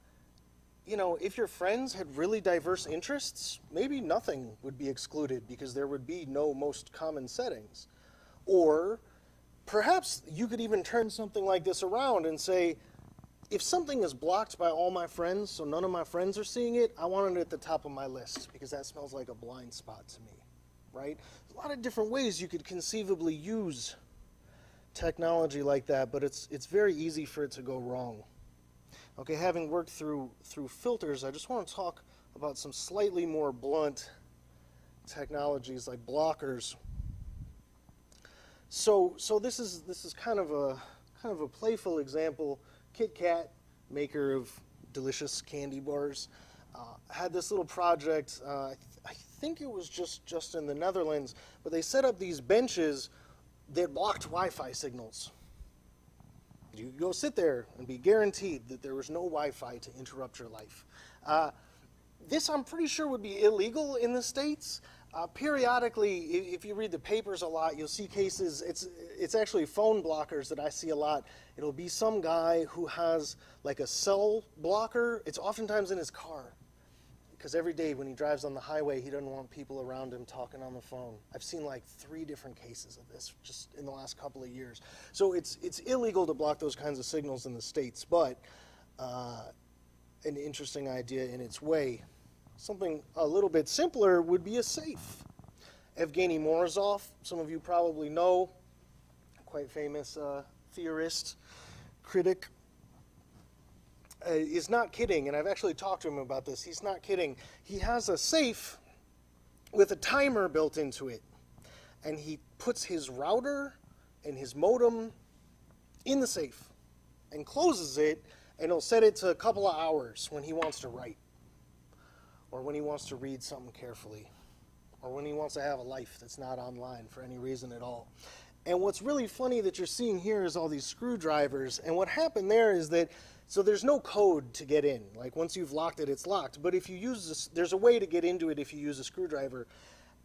you know, if your friends had really diverse interests, maybe nothing would be excluded because there would be no most common settings. Or perhaps you could even turn something like this around and say, if something is blocked by all my friends, so none of my friends are seeing it, I want it at the top of my list because that smells like a blind spot to me, right? There's a lot of different ways you could conceivably use technology like that, but it's it's very easy for it to go wrong. Okay, having worked through through filters, I just want to talk about some slightly more blunt technologies like blockers so, so this is this is kind of a kind of a playful example. Kit Kat, maker of delicious candy bars, uh, had this little project. Uh, I, th- I think it was just just in the Netherlands, but they set up these benches that blocked Wi-Fi signals. You could go sit there and be guaranteed that there was no Wi-Fi to interrupt your life. Uh, this, I'm pretty sure, would be illegal in the states. Uh, periodically, if you read the papers a lot, you'll see cases. It's it's actually phone blockers that I see a lot. It'll be some guy who has like a cell blocker. It's oftentimes in his car, because every day when he drives on the highway, he doesn't want people around him talking on the phone. I've seen like three different cases of this just in the last couple of years. So it's it's illegal to block those kinds of signals in the states, but uh, an interesting idea in its way. Something a little bit simpler would be a safe. Evgeny Morozov, some of you probably know, quite famous uh, theorist, critic, uh, is not kidding, and I've actually talked to him about this. He's not kidding. He has a safe with a timer built into it, and he puts his router and his modem in the safe and closes it, and he'll set it to a couple of hours when he wants to write or when he wants to read something carefully, or when he wants to have a life that's not online for any reason at all. And what's really funny that you're seeing here is all these screwdrivers. And what happened there is that, so there's no code to get in. Like once you've locked it, it's locked. But if you use this, there's a way to get into it if you use a screwdriver.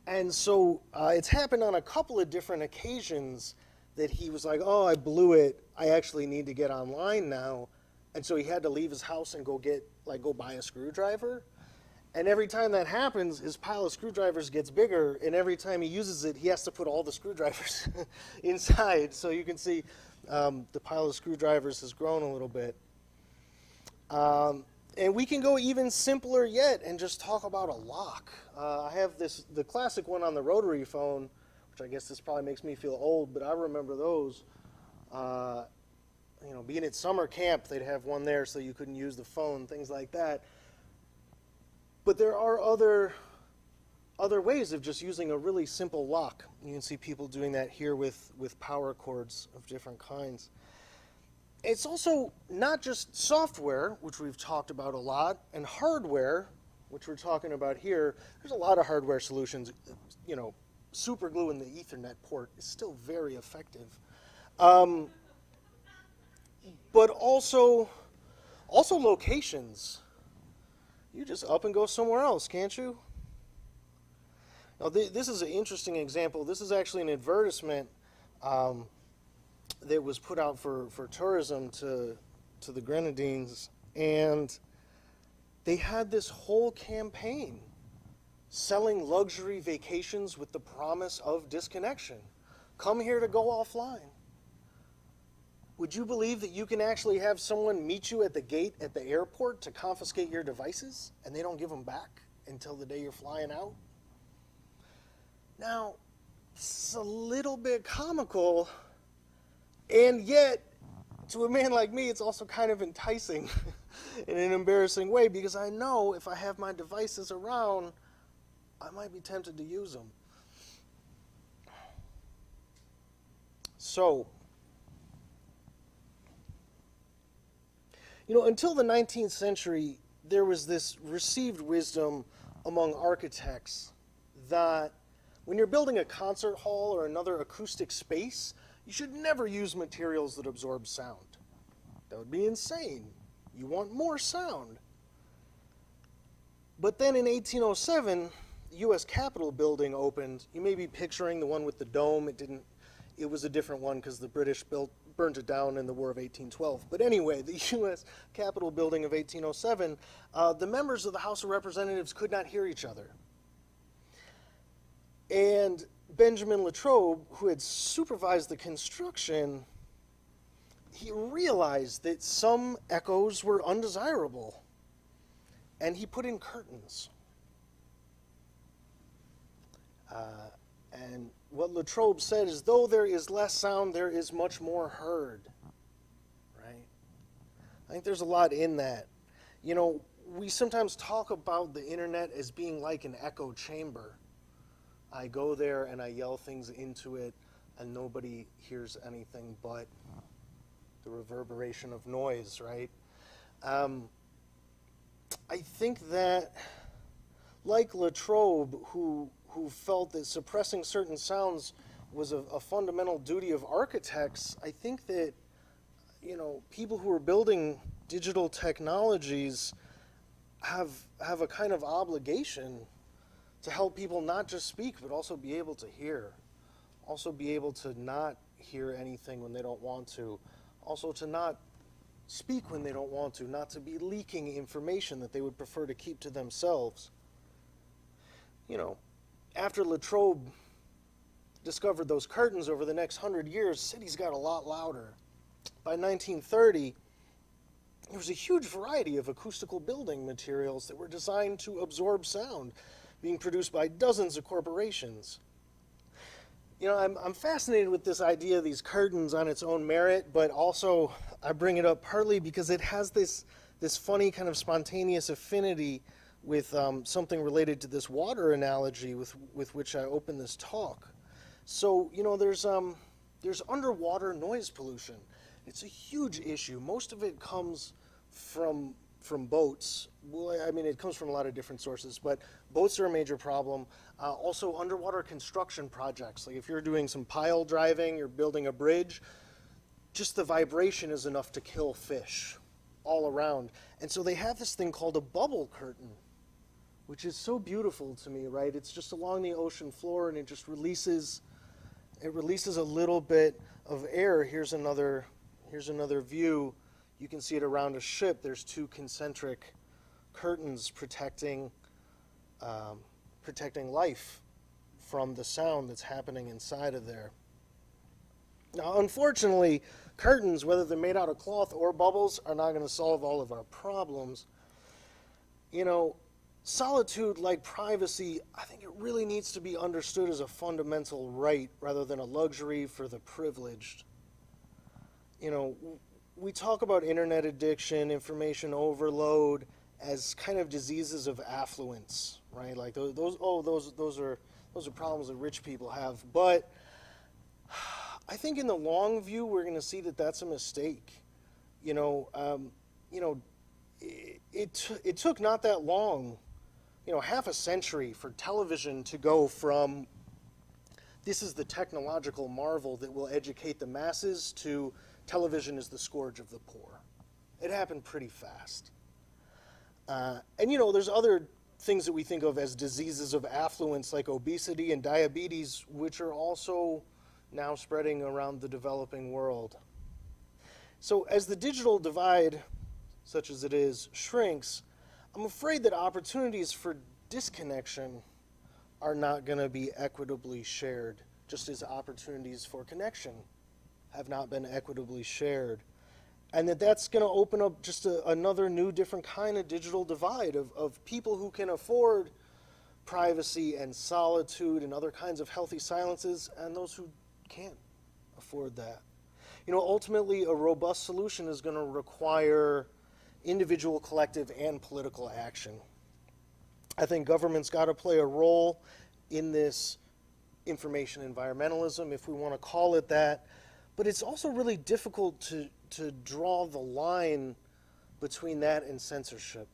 And so uh, it's happened on a couple of different occasions that he was like, oh, I blew it. I actually need to get online now. And so he had to leave his house and go get, like, go buy a screwdriver. And every time that happens, his pile of screwdrivers gets bigger, and every time he uses it, he has to put all the screwdrivers inside. So you can see um, the pile of screwdrivers has grown a little bit. Um, and we can go even simpler yet and just talk about a lock. Uh, I have this the classic one on the rotary phone, which I guess this probably makes me feel old, but I remember those. Uh, you know, being at summer camp, they'd have one there so you couldn't use the phone, things like that. But there are other other ways of just using a really simple lock. You can see people doing that here with, with power cords of different kinds. It's also not just software, which we've talked about a lot, and hardware, which we're talking about here. There's a lot of hardware solutions. You know, super glue in the Ethernet port is still very effective. Um, but also, also locations. You just up and go somewhere else, can't you? Now, th- this is an interesting example. This is actually an advertisement um, that was put out for, for tourism to, to the Grenadines. And they had this whole campaign selling luxury vacations with the promise of disconnection. Come here to go offline. Would you believe that you can actually have someone meet you at the gate at the airport to confiscate your devices and they don't give them back until the day you're flying out? Now, it's a little bit comical, and yet, to a man like me, it's also kind of enticing in an embarrassing way because I know if I have my devices around, I might be tempted to use them. So, you know, until the 19th century, there was this received wisdom among architects that when you're building a concert hall or another acoustic space, you should never use materials that absorb sound. That would be insane. You want more sound. But then in 1807, the U.S. Capitol building opened. You may be picturing the one with the dome. It didn't. It was a different one because the British built burned it down in the War of 1812. But anyway, the U.S. Capitol building of 1807, uh, the members of the House of Representatives could not hear each other. And Benjamin Latrobe, who had supervised the construction, he realized that some echoes were undesirable. And he put in curtains. Uh, and what Latrobe said is though there is less sound, there is much more heard. Right? I think there's a lot in that. You know, we sometimes talk about the internet as being like an echo chamber. I go there and I yell things into it, and nobody hears anything but the reverberation of noise, right? Um, I think that, like Latrobe, who who felt that suppressing certain sounds was a, a fundamental duty of architects, I think that you know people who are building digital technologies have have a kind of obligation to help people not just speak, but also be able to hear. Also, be able to not hear anything when they don't want to. Also, to not speak when they don't want to, not to be leaking information that they would prefer to keep to themselves. You know, after Latrobe discovered those curtains over the next hundred years, cities got a lot louder. By 1930, there was a huge variety of acoustical building materials that were designed to absorb sound being produced by dozens of corporations. You know, I'm, I'm fascinated with this idea of these curtains on its own merit, but also I bring it up partly because it has this, this funny kind of spontaneous affinity with um, something related to this water analogy with, with which I open this talk. So, you know, there's, um, there's underwater noise pollution. It's a huge issue. Most of it comes from from boats. Well, I mean, it comes from a lot of different sources, but boats are a major problem. Uh, also, underwater construction projects. Like if you're doing some pile driving, you're building a bridge, just the vibration is enough to kill fish all around. And so they have this thing called a bubble curtain, which is so beautiful to me, right? It's just along the ocean floor and it just releases it releases a little bit of air. Here's another here's another view you can see it around a ship. There's two concentric curtains protecting um, protecting life from the sound that's happening inside of there. Now, unfortunately, curtains, whether they're made out of cloth or bubbles, are not going to solve all of our problems. You know, solitude, like privacy, I think it really needs to be understood as a fundamental right rather than a luxury for the privileged. You know, we talk about internet addiction, information overload as kind of diseases of affluence, right? Like those, those oh, those, those are those are problems that rich people have. But I think in the long view, we're going to see that that's a mistake. You know, um, you know, it, it, it took not that long, you know, half a century for television to go from this is the technological marvel that will educate the masses to television is the scourge of the poor. It happened pretty fast. Uh, and you know, there's other things that we think of as diseases of affluence like obesity and diabetes, which are also now spreading around the developing world. So, as the digital divide, such as it is, shrinks, I'm afraid that opportunities for disconnection are not going to be equitably shared, just as opportunities for connection have not been equitably shared. And that that's going to open up just a, another new, different kind of digital divide of, of people who can afford privacy and solitude and other kinds of healthy silences, and those who can't afford that. You know, ultimately, a robust solution is going to require individual, collective, and political action. I think government's got to play a role in this information environmentalism, if we want to call it that. But it's also really difficult to, to draw the line between that and censorship.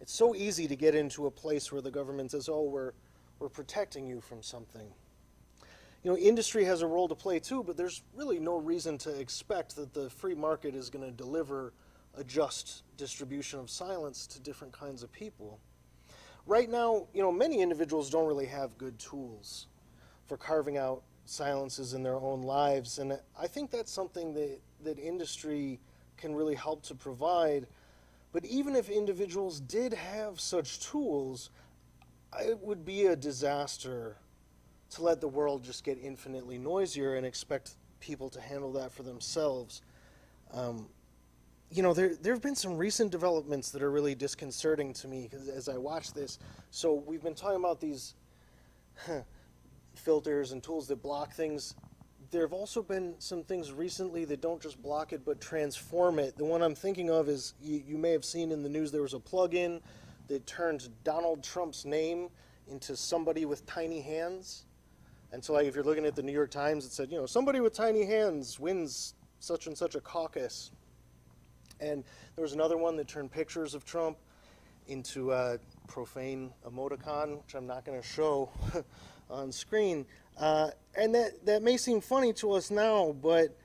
It's so easy to get into a place where the government says, oh, we're, we're protecting you from something. You know, industry has a role to play too, but there's really no reason to expect that the free market is going to deliver a just distribution of silence to different kinds of people right now, you know, many individuals don't really have good tools for carving out silences in their own lives, and I think that's something that that industry can really help to provide. But even if individuals did have such tools, it would be a disaster to let the world just get infinitely noisier and expect people to handle that for themselves. Um, you know, there there have been some recent developments that are really disconcerting to me as I watch this. So we've been talking about these filters and tools that block things. There have also been some things recently that don't just block it but transform it. The one I'm thinking of is you, you may have seen in the news there was a plug-in that turned Donald Trump's name into somebody with tiny hands. And so, like, if you're looking at the New York Times, it said, you know, somebody with tiny hands wins such and such a caucus and there was another one that turned pictures of Trump into a profane emoticon, which I'm not going to show on screen. Uh, and that, that may seem funny to us now, but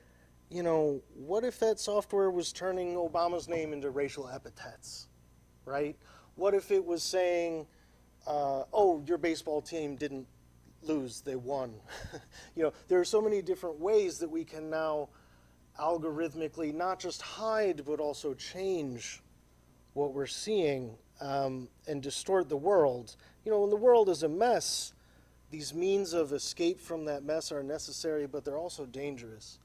you know, what if that software was turning Obama's name into racial epithets, right? What if it was saying, uh, oh, your baseball team didn't lose, they won? you know, there are so many different ways that we can now algorithmically not just hide but also change what we're seeing um, and distort the world. You know, when the world is a mess, these means of escape from that mess are necessary, but they're also dangerous.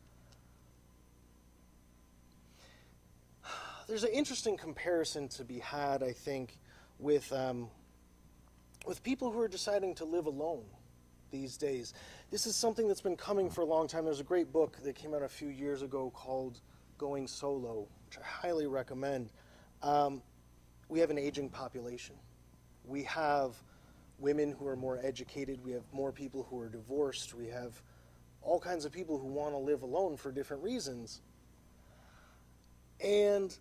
There's an interesting comparison to be had, I think, with, um, with people who are deciding to live alone these days. This is something that's been coming for a long time. There's a great book that came out a few years ago called Going Solo, which I highly recommend. Um, we have an aging population. We have women who are more educated. We have more people who are divorced. We have all kinds of people who want to live alone for different reasons. And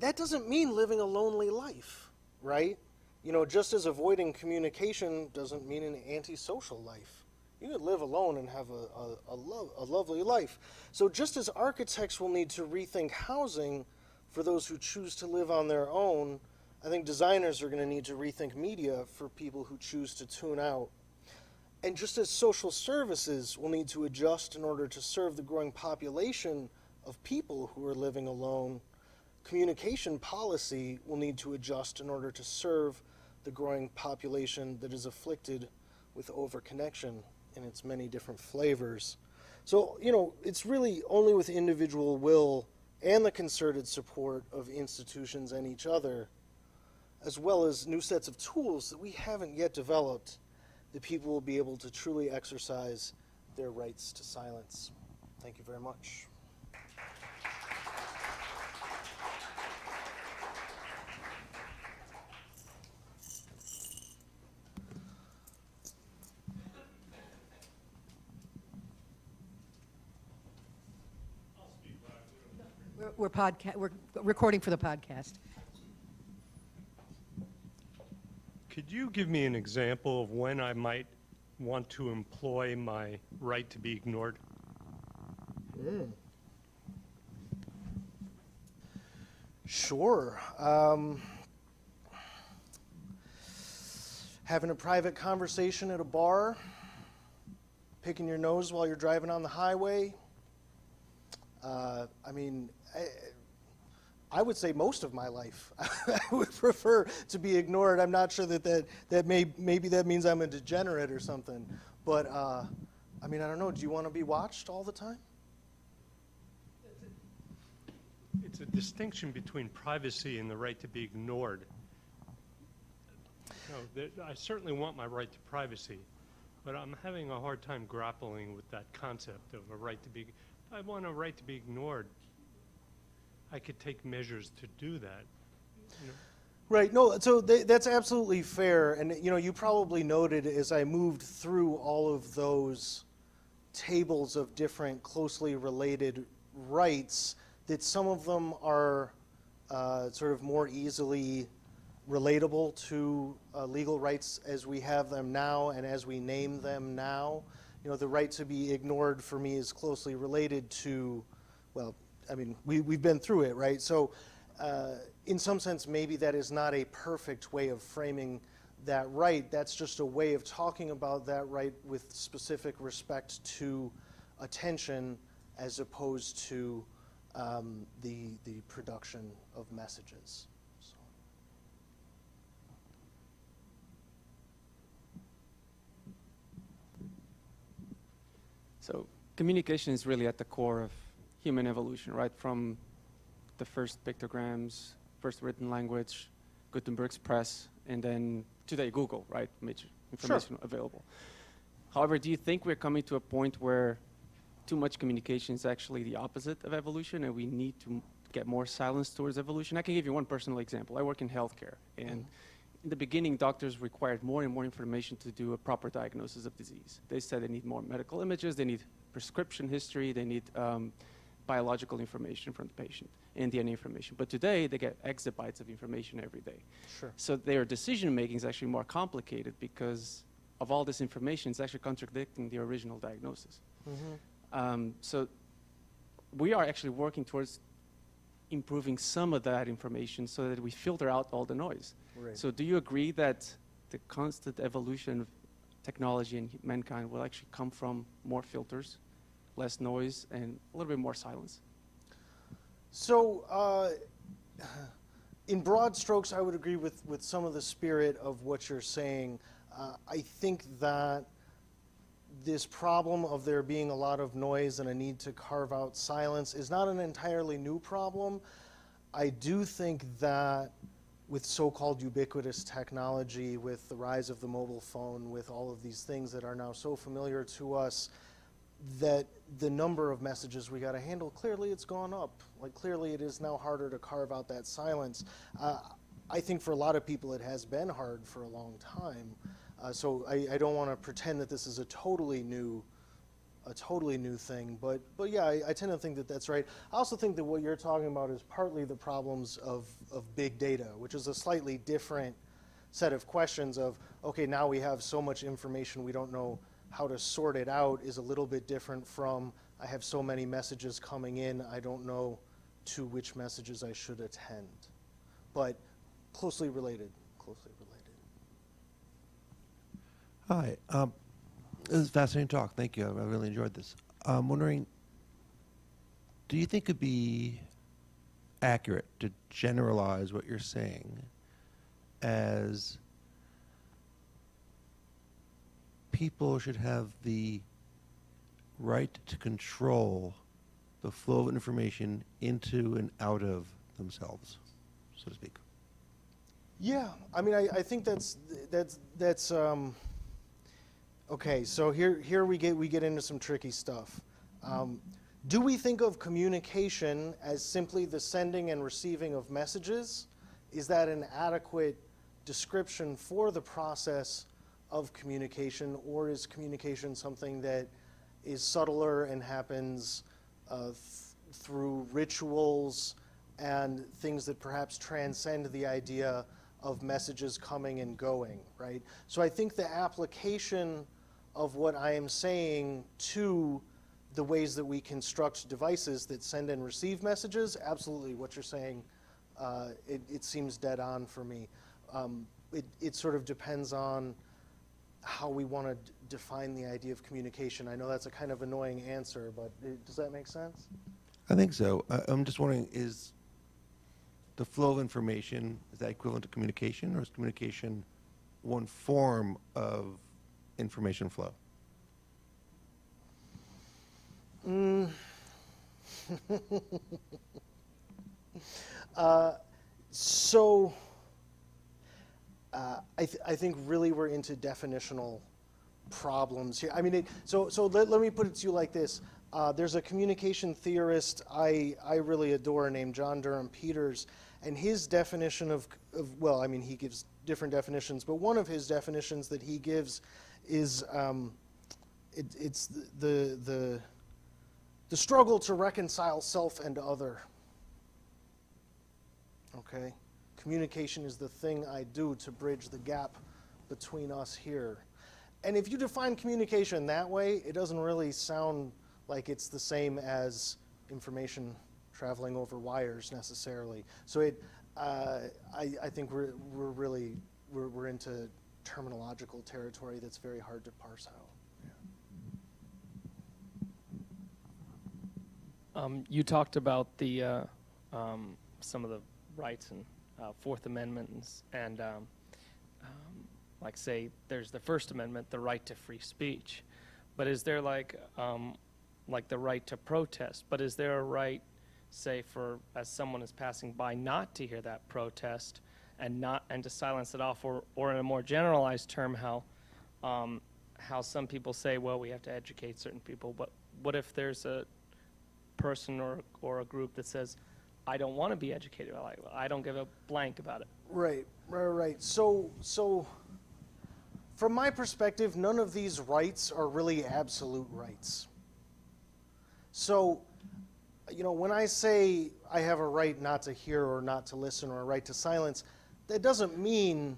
that doesn't mean living a lonely life, right? You know, just as avoiding communication doesn't mean an antisocial life. You could live alone and have a, a, a, lo- a lovely life. So, just as architects will need to rethink housing for those who choose to live on their own, I think designers are going to need to rethink media for people who choose to tune out. And just as social services will need to adjust in order to serve the growing population of people who are living alone, communication policy will need to adjust in order to serve the growing population that is afflicted with overconnection in its many different flavors. So, you know, it's really only with individual will and the concerted support of institutions and each other, as well as new sets of tools that we haven't yet developed, that people will be able to truly exercise their rights to silence. Thank you very much. We're podcast, we're recording for the podcast. Could you give me an example of when I might want to employ my right to be ignored? Sure. Um, having a private conversation at a bar, picking your nose while you're driving on the highway. Uh, I mean, I, would say most of my life I would prefer to be ignored. I'm not sure that that, that may, maybe that means I'm a degenerate or something. But uh, I mean, I don't know. Do you want to be watched all the time? It's a distinction between privacy and the right to be ignored. No, there- I certainly want my right to privacy, but I'm having a hard time grappling with that concept of a right to be, I want a right to be ignored, I could take measures to do that. you know. Right. No. So th- that's absolutely fair, and you know, you probably noted as I moved through all of those tables of different closely related rights that some of them are uh, sort of more easily relatable to uh, legal rights as we have them now and as we name them now. You know, the right to be ignored for me is closely related to, well, I mean, we, we've been through it, right? So, uh, in some sense, maybe that is not a perfect way of framing that right. That's just a way of talking about that right with specific respect to attention as opposed to um, the, the production of messages. So. So communication is really at the core of human evolution, right? From the first pictograms, first written language, Gutenberg's press, and then today Google, right? Made information available. However, do you think we're coming to a point where too much communication is actually the opposite of evolution, and we need to get more silence towards evolution? I can give you one personal example. I work in healthcare, and in the beginning, doctors required more and more information to do a proper diagnosis of disease. They said they need more medical images, they need prescription history, they need um, biological information from the patient, and DNA information. But today, they get exabytes of information every day. Sure. So their decision making is actually more complicated because of all this information, it's actually contradicting the original diagnosis. Um, so we are actually working towards improving some of that information so that we filter out all the noise. Right. So do you agree that the constant evolution of technology and mankind will actually come from more filters, less noise, and a little bit more silence? So, uh, in broad strokes, I would agree with, with some of the spirit of what you're saying. Uh, I think that this problem of there being a lot of noise and a need to carve out silence is not an entirely new problem. I do think that with so called ubiquitous technology, with the rise of the mobile phone, with all of these things that are now so familiar to us, that the number of messages we got to handle clearly it's gone up. Like clearly it is now harder to carve out that silence. Uh, i think for a lot of people it has been hard for a long time. Uh, so I, I don't want to pretend that this is a totally new a totally new thing but but yeah I, I tend to think that that's right. I also think that what you're talking about is partly the problems of, of big data which is a slightly different set of questions of okay now we have so much information we don't know how to sort it out is a little bit different from I have so many messages coming in, I don't know to which messages I should attend. But closely related, closely related. Hi. Um, this is fascinating talk. Thank you. I really enjoyed this. I'm wondering, do you think it'd be accurate to generalize what you're saying as people should have the right to control the flow of information into and out of themselves, so to speak? Yeah, I mean, I, I think that's that's that's um, okay. So here here we get we get into some tricky stuff. Um, do we think of communication as simply the sending and receiving of messages? Is that an adequate description for the process of communication, or is communication something that is subtler and happens uh, th- through rituals and things that perhaps transcend the idea of messages coming and going, right? So I think the application of what I am saying to the ways that we construct devices that send and receive messages, absolutely what you're saying, uh, it, it seems dead on for me. Um, it, it sort of depends on how we want to define the idea of communication. I know that's a kind of annoying answer, but it, does that make sense? I think so. I, I'm just wondering, is the flow of information, is that equivalent to communication, or is communication one form of information flow? Mm. Uh, so, uh, I, th- I think really we're into definitional problems here. I mean, it, so so let, let me put it to you like this. Uh, there's a communication theorist I, I really adore named John Durham Peters, and his definition of, of well, I mean, he gives different definitions, but one of his definitions that he gives is um, it, it's the, the the the struggle to reconcile self and other. Okay? Communication is the thing I do to bridge the gap between us here. And if you define communication that way, it doesn't really sound like it's the same as information traveling over wires necessarily. So it, uh, I, I think we're, we're really, we're, we're into terminological territory that's very hard to parse out. Um, you talked about the uh, um, some of the rights and uh, Fourth Amendment and, um, um, like say there's the First Amendment, the right to free speech, but is there like um, like the right to protest? But is there a right, say, for as someone is passing by, not to hear that protest and not and to silence it off, or or in a more generalized term, how um, how some people say, well, we have to educate certain people, but what if there's a person or, or a group that says, I don't want to be educated. Like, I don't give a blank about it. Right, right, right. So, so from my perspective, none of these rights are really absolute rights. So, you know, when I say I have a right not to hear or not to listen or a right to silence, that doesn't mean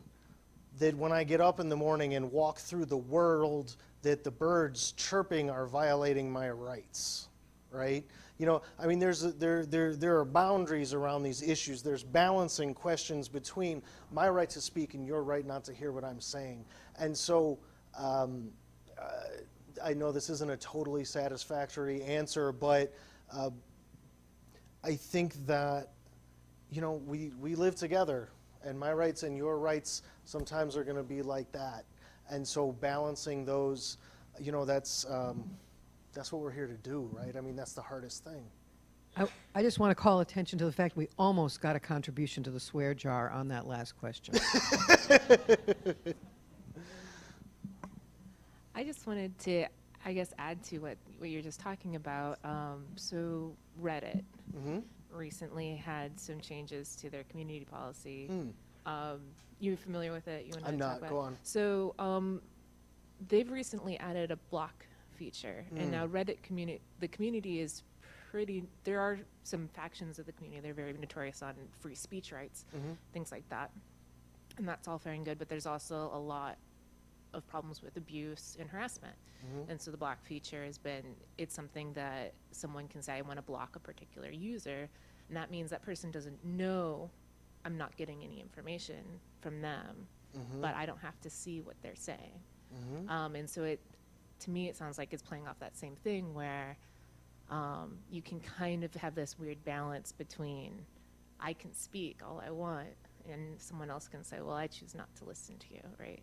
that when I get up in the morning and walk through the world that the birds chirping are violating my rights, right? You know, I mean, there's a, there, there, there are boundaries around these issues. There's balancing questions between my right to speak and your right not to hear what I'm saying. And so, um, uh, I know this isn't a totally satisfactory answer, but uh, I think that you know we, we live together, and my rights and your rights sometimes are going to be like that. And so balancing those, you know, that's um, that's what we're here to do, right? I mean, that's the hardest thing. I, I just want to call attention to the fact we almost got a contribution to the swear jar on that last question. I just wanted to, I guess, add to what, what you're just talking about. Um, so Reddit Mm-hmm. recently had some changes to their community policy. Hmm. Um, you familiar with it? You want I'm to not. Talk about Go it? on. So um, they've recently added a block feature, Hmm. and now Reddit community, the community is pretty. There are some factions of the community. They're very notorious on free speech rights, Mm-hmm. things like that, and that's all fair and good. But there's also a lot of problems with abuse and harassment. Mm-hmm. And so the block feature has been, it's something that someone can say, I want to block a particular user. And that means that person doesn't know I'm not getting any information from them, Mm-hmm. but I don't have to see what they're saying. Um, and so it, to me, it sounds like it's playing off that same thing where um, you can kind of have this weird balance between I can speak all I want, and someone else can say, well, I choose not to listen to you, right?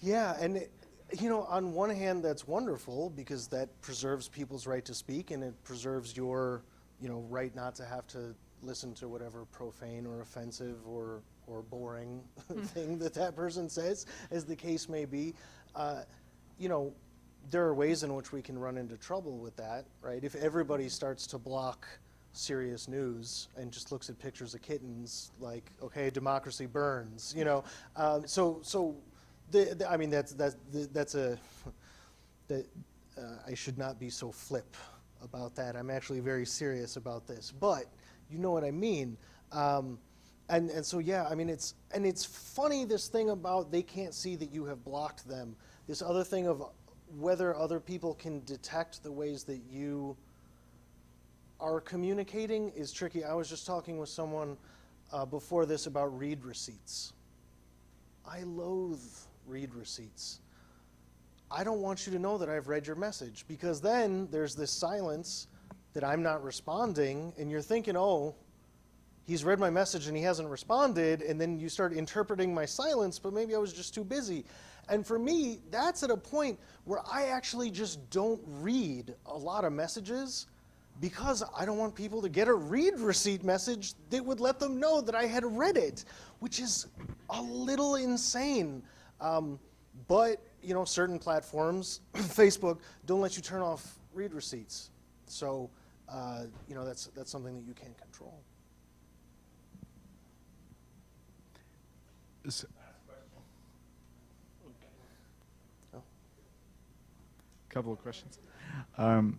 Yeah, and it, you know, on one hand, that's wonderful because that preserves people's right to speak, and it preserves your, you know, right not to have to listen to whatever profane or offensive or or boring thing that that person says, as the case may be. Uh, you know, there are ways in which we can run into trouble with that, right? If everybody starts to block serious news and just looks at pictures of kittens, like, okay, democracy burns, you know. Um, so, so, the, the, I mean, that's that's that's a that uh, I should not be so flip about that. I'm actually very serious about this, but you know what I mean. Um, and and so yeah, I mean it's and it's funny this thing about they can't see that you have blocked them this other thing of whether other people can detect the ways that you are communicating is tricky. I was just talking with someone uh, before this about read receipts. I loathe read receipts. I don't want you to know that I've read your message because then there's this silence that I'm not responding, and you're thinking, oh, he's read my message and he hasn't responded, and then you start interpreting my silence, but maybe I was just too busy. And for me, that's at a point where I actually just don't read a lot of messages because I don't want people to get a read receipt message that would let them know that I had read it, which is a little insane. Um, but you know, certain platforms, Facebook, don't let you turn off read receipts. So uh, you know, that's that's something that you can't control. S- Couple of questions. Um,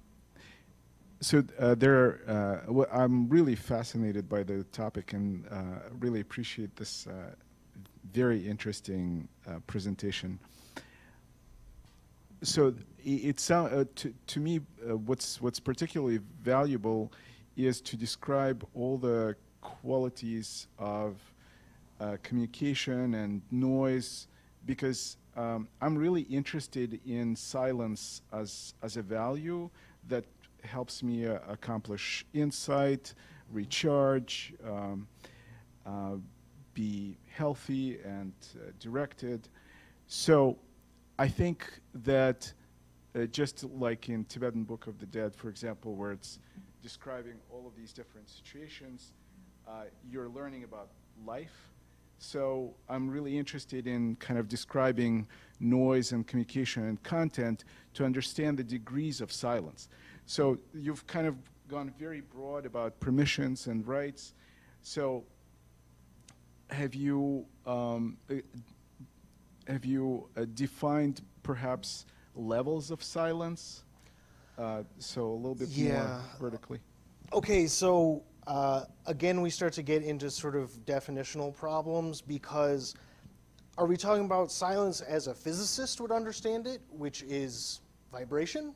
so uh, there, are, uh, I'm really fascinated by the topic and uh, really appreciate this uh, very interesting uh, presentation. So it sound, uh, to, to me, what's what's particularly valuable is to describe all the qualities of communication and noise because um, I'm really interested in silence as, as a value that helps me uh, accomplish insight, recharge, um, uh, be healthy and uh, directed. So I think that uh, just like in Tibetan Book of the Dead, for example, where it's describing all of these different situations, uh, you're learning about life. So I'm really interested in kind of describing noise and communication and content to understand the degrees of silence. So you've kind of gone very broad about permissions and rights. So have you um, uh, have you uh, defined perhaps levels of silence? Uh, so a little bit more vertically. Okay, so uh, again, we start to get into sort of definitional problems because are we talking about silence as a physicist would understand it, which is vibration?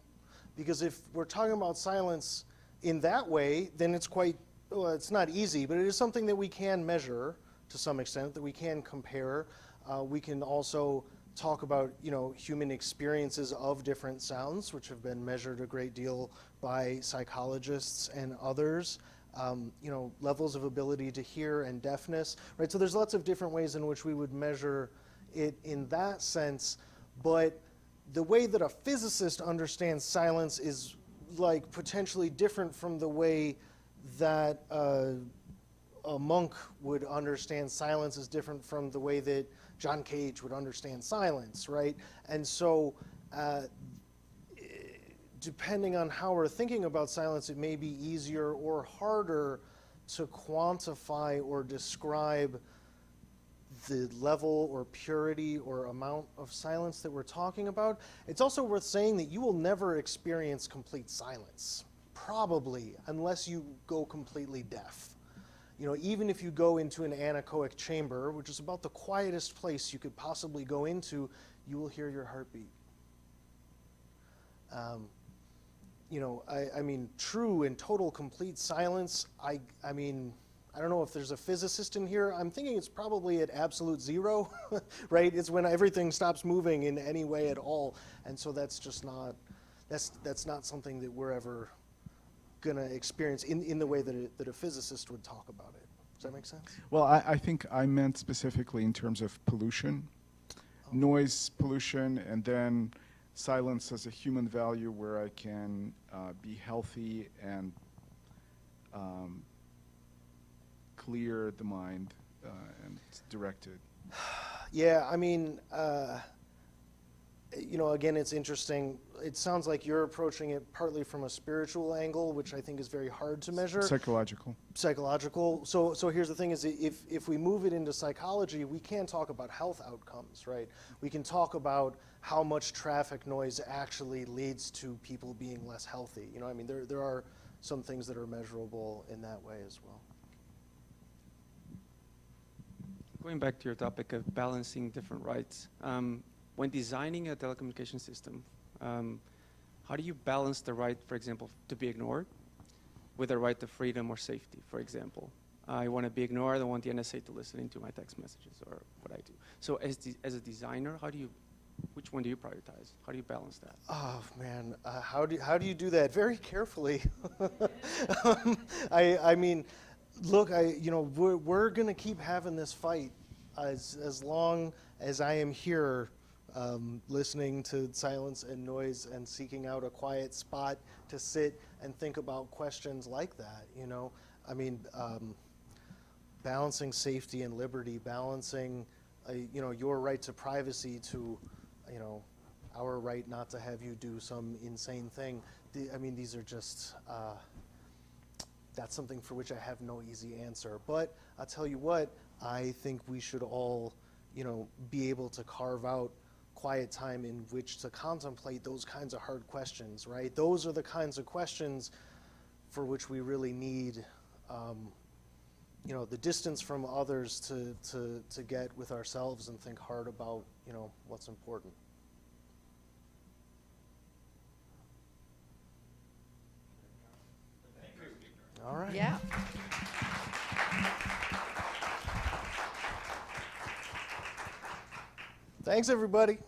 Because if we're talking about silence in that way, then it's quite, well, it's not easy, but it is something that we can measure to some extent, that we can compare. Uh, we can also talk about, you know, human experiences of different sounds, which have been measured a great deal by psychologists and others. Um, you know, levels of ability to hear and deafness, right? So there's lots of different ways in which we would measure it in that sense, but the way that a physicist understands silence is like potentially different from the way that uh, a monk would understand silence is different from the way that John Cage would understand silence, right? And so, uh, depending on how we're thinking about silence, it may be easier or harder to quantify or describe the level or purity or amount of silence that we're talking about. It's also worth saying that you will never experience complete silence, probably, unless you go completely deaf. You know, even if you go into an anechoic chamber, which is about the quietest place you could possibly go into, you will hear your heartbeat. Um, you know, I, I mean, true and total complete silence, I, I mean, I don't know if there's a physicist in here. I'm thinking it's probably at absolute zero, right? It's when everything stops moving in any way at all. And so that's just not, that's, that's not something that we're ever going to experience in, in the way that, it, that a physicist would talk about it. Does that make sense? Well, I, I think I meant specifically in terms of pollution, oh. noise pollution, and then silence as a human value where I can uh, be healthy and um, clear the mind uh, and directed. Yeah, I mean, uh, you know, again, it's interesting. It sounds like you're approaching it partly from a spiritual angle, which I think is very hard to measure. Psychological. psychological. So, so here's the thing: is if if we move it into psychology, we can talk about health outcomes, right? We can talk about how much traffic noise actually leads to people being less healthy. You know, I mean, there there are some things that are measurable in that way as well. Going back to your topic of balancing different rights, um, when designing a telecommunication system, um, how do you balance the right, for example, to be ignored with the right to freedom or safety, for example? I want to be ignored. I want the NSA to listen into my text messages or what I do. So as, as a designer, how do you, which one do you prioritize? How do you balance that? Oh man, uh, how do how do you do that? Very carefully. um, I I mean, look, I you know we're we're gonna keep having this fight as as long as I am here, um, listening to silence and noise and seeking out a quiet spot to sit and think about questions like that. You know, I mean. Um, balancing safety and liberty, balancing, uh, you know, your right to privacy to, you know, our right not to have you do some insane thing. The, I mean, these are just, uh, that's something for which I have no easy answer. But I'll tell you what, I think we should all, you know, be able to carve out quiet time in which to contemplate those kinds of hard questions, right? Those are the kinds of questions for which we really need um, you know, the distance from others to, to, to get with ourselves and think hard about, you know, what's important. All right. Yeah. Thanks, everybody.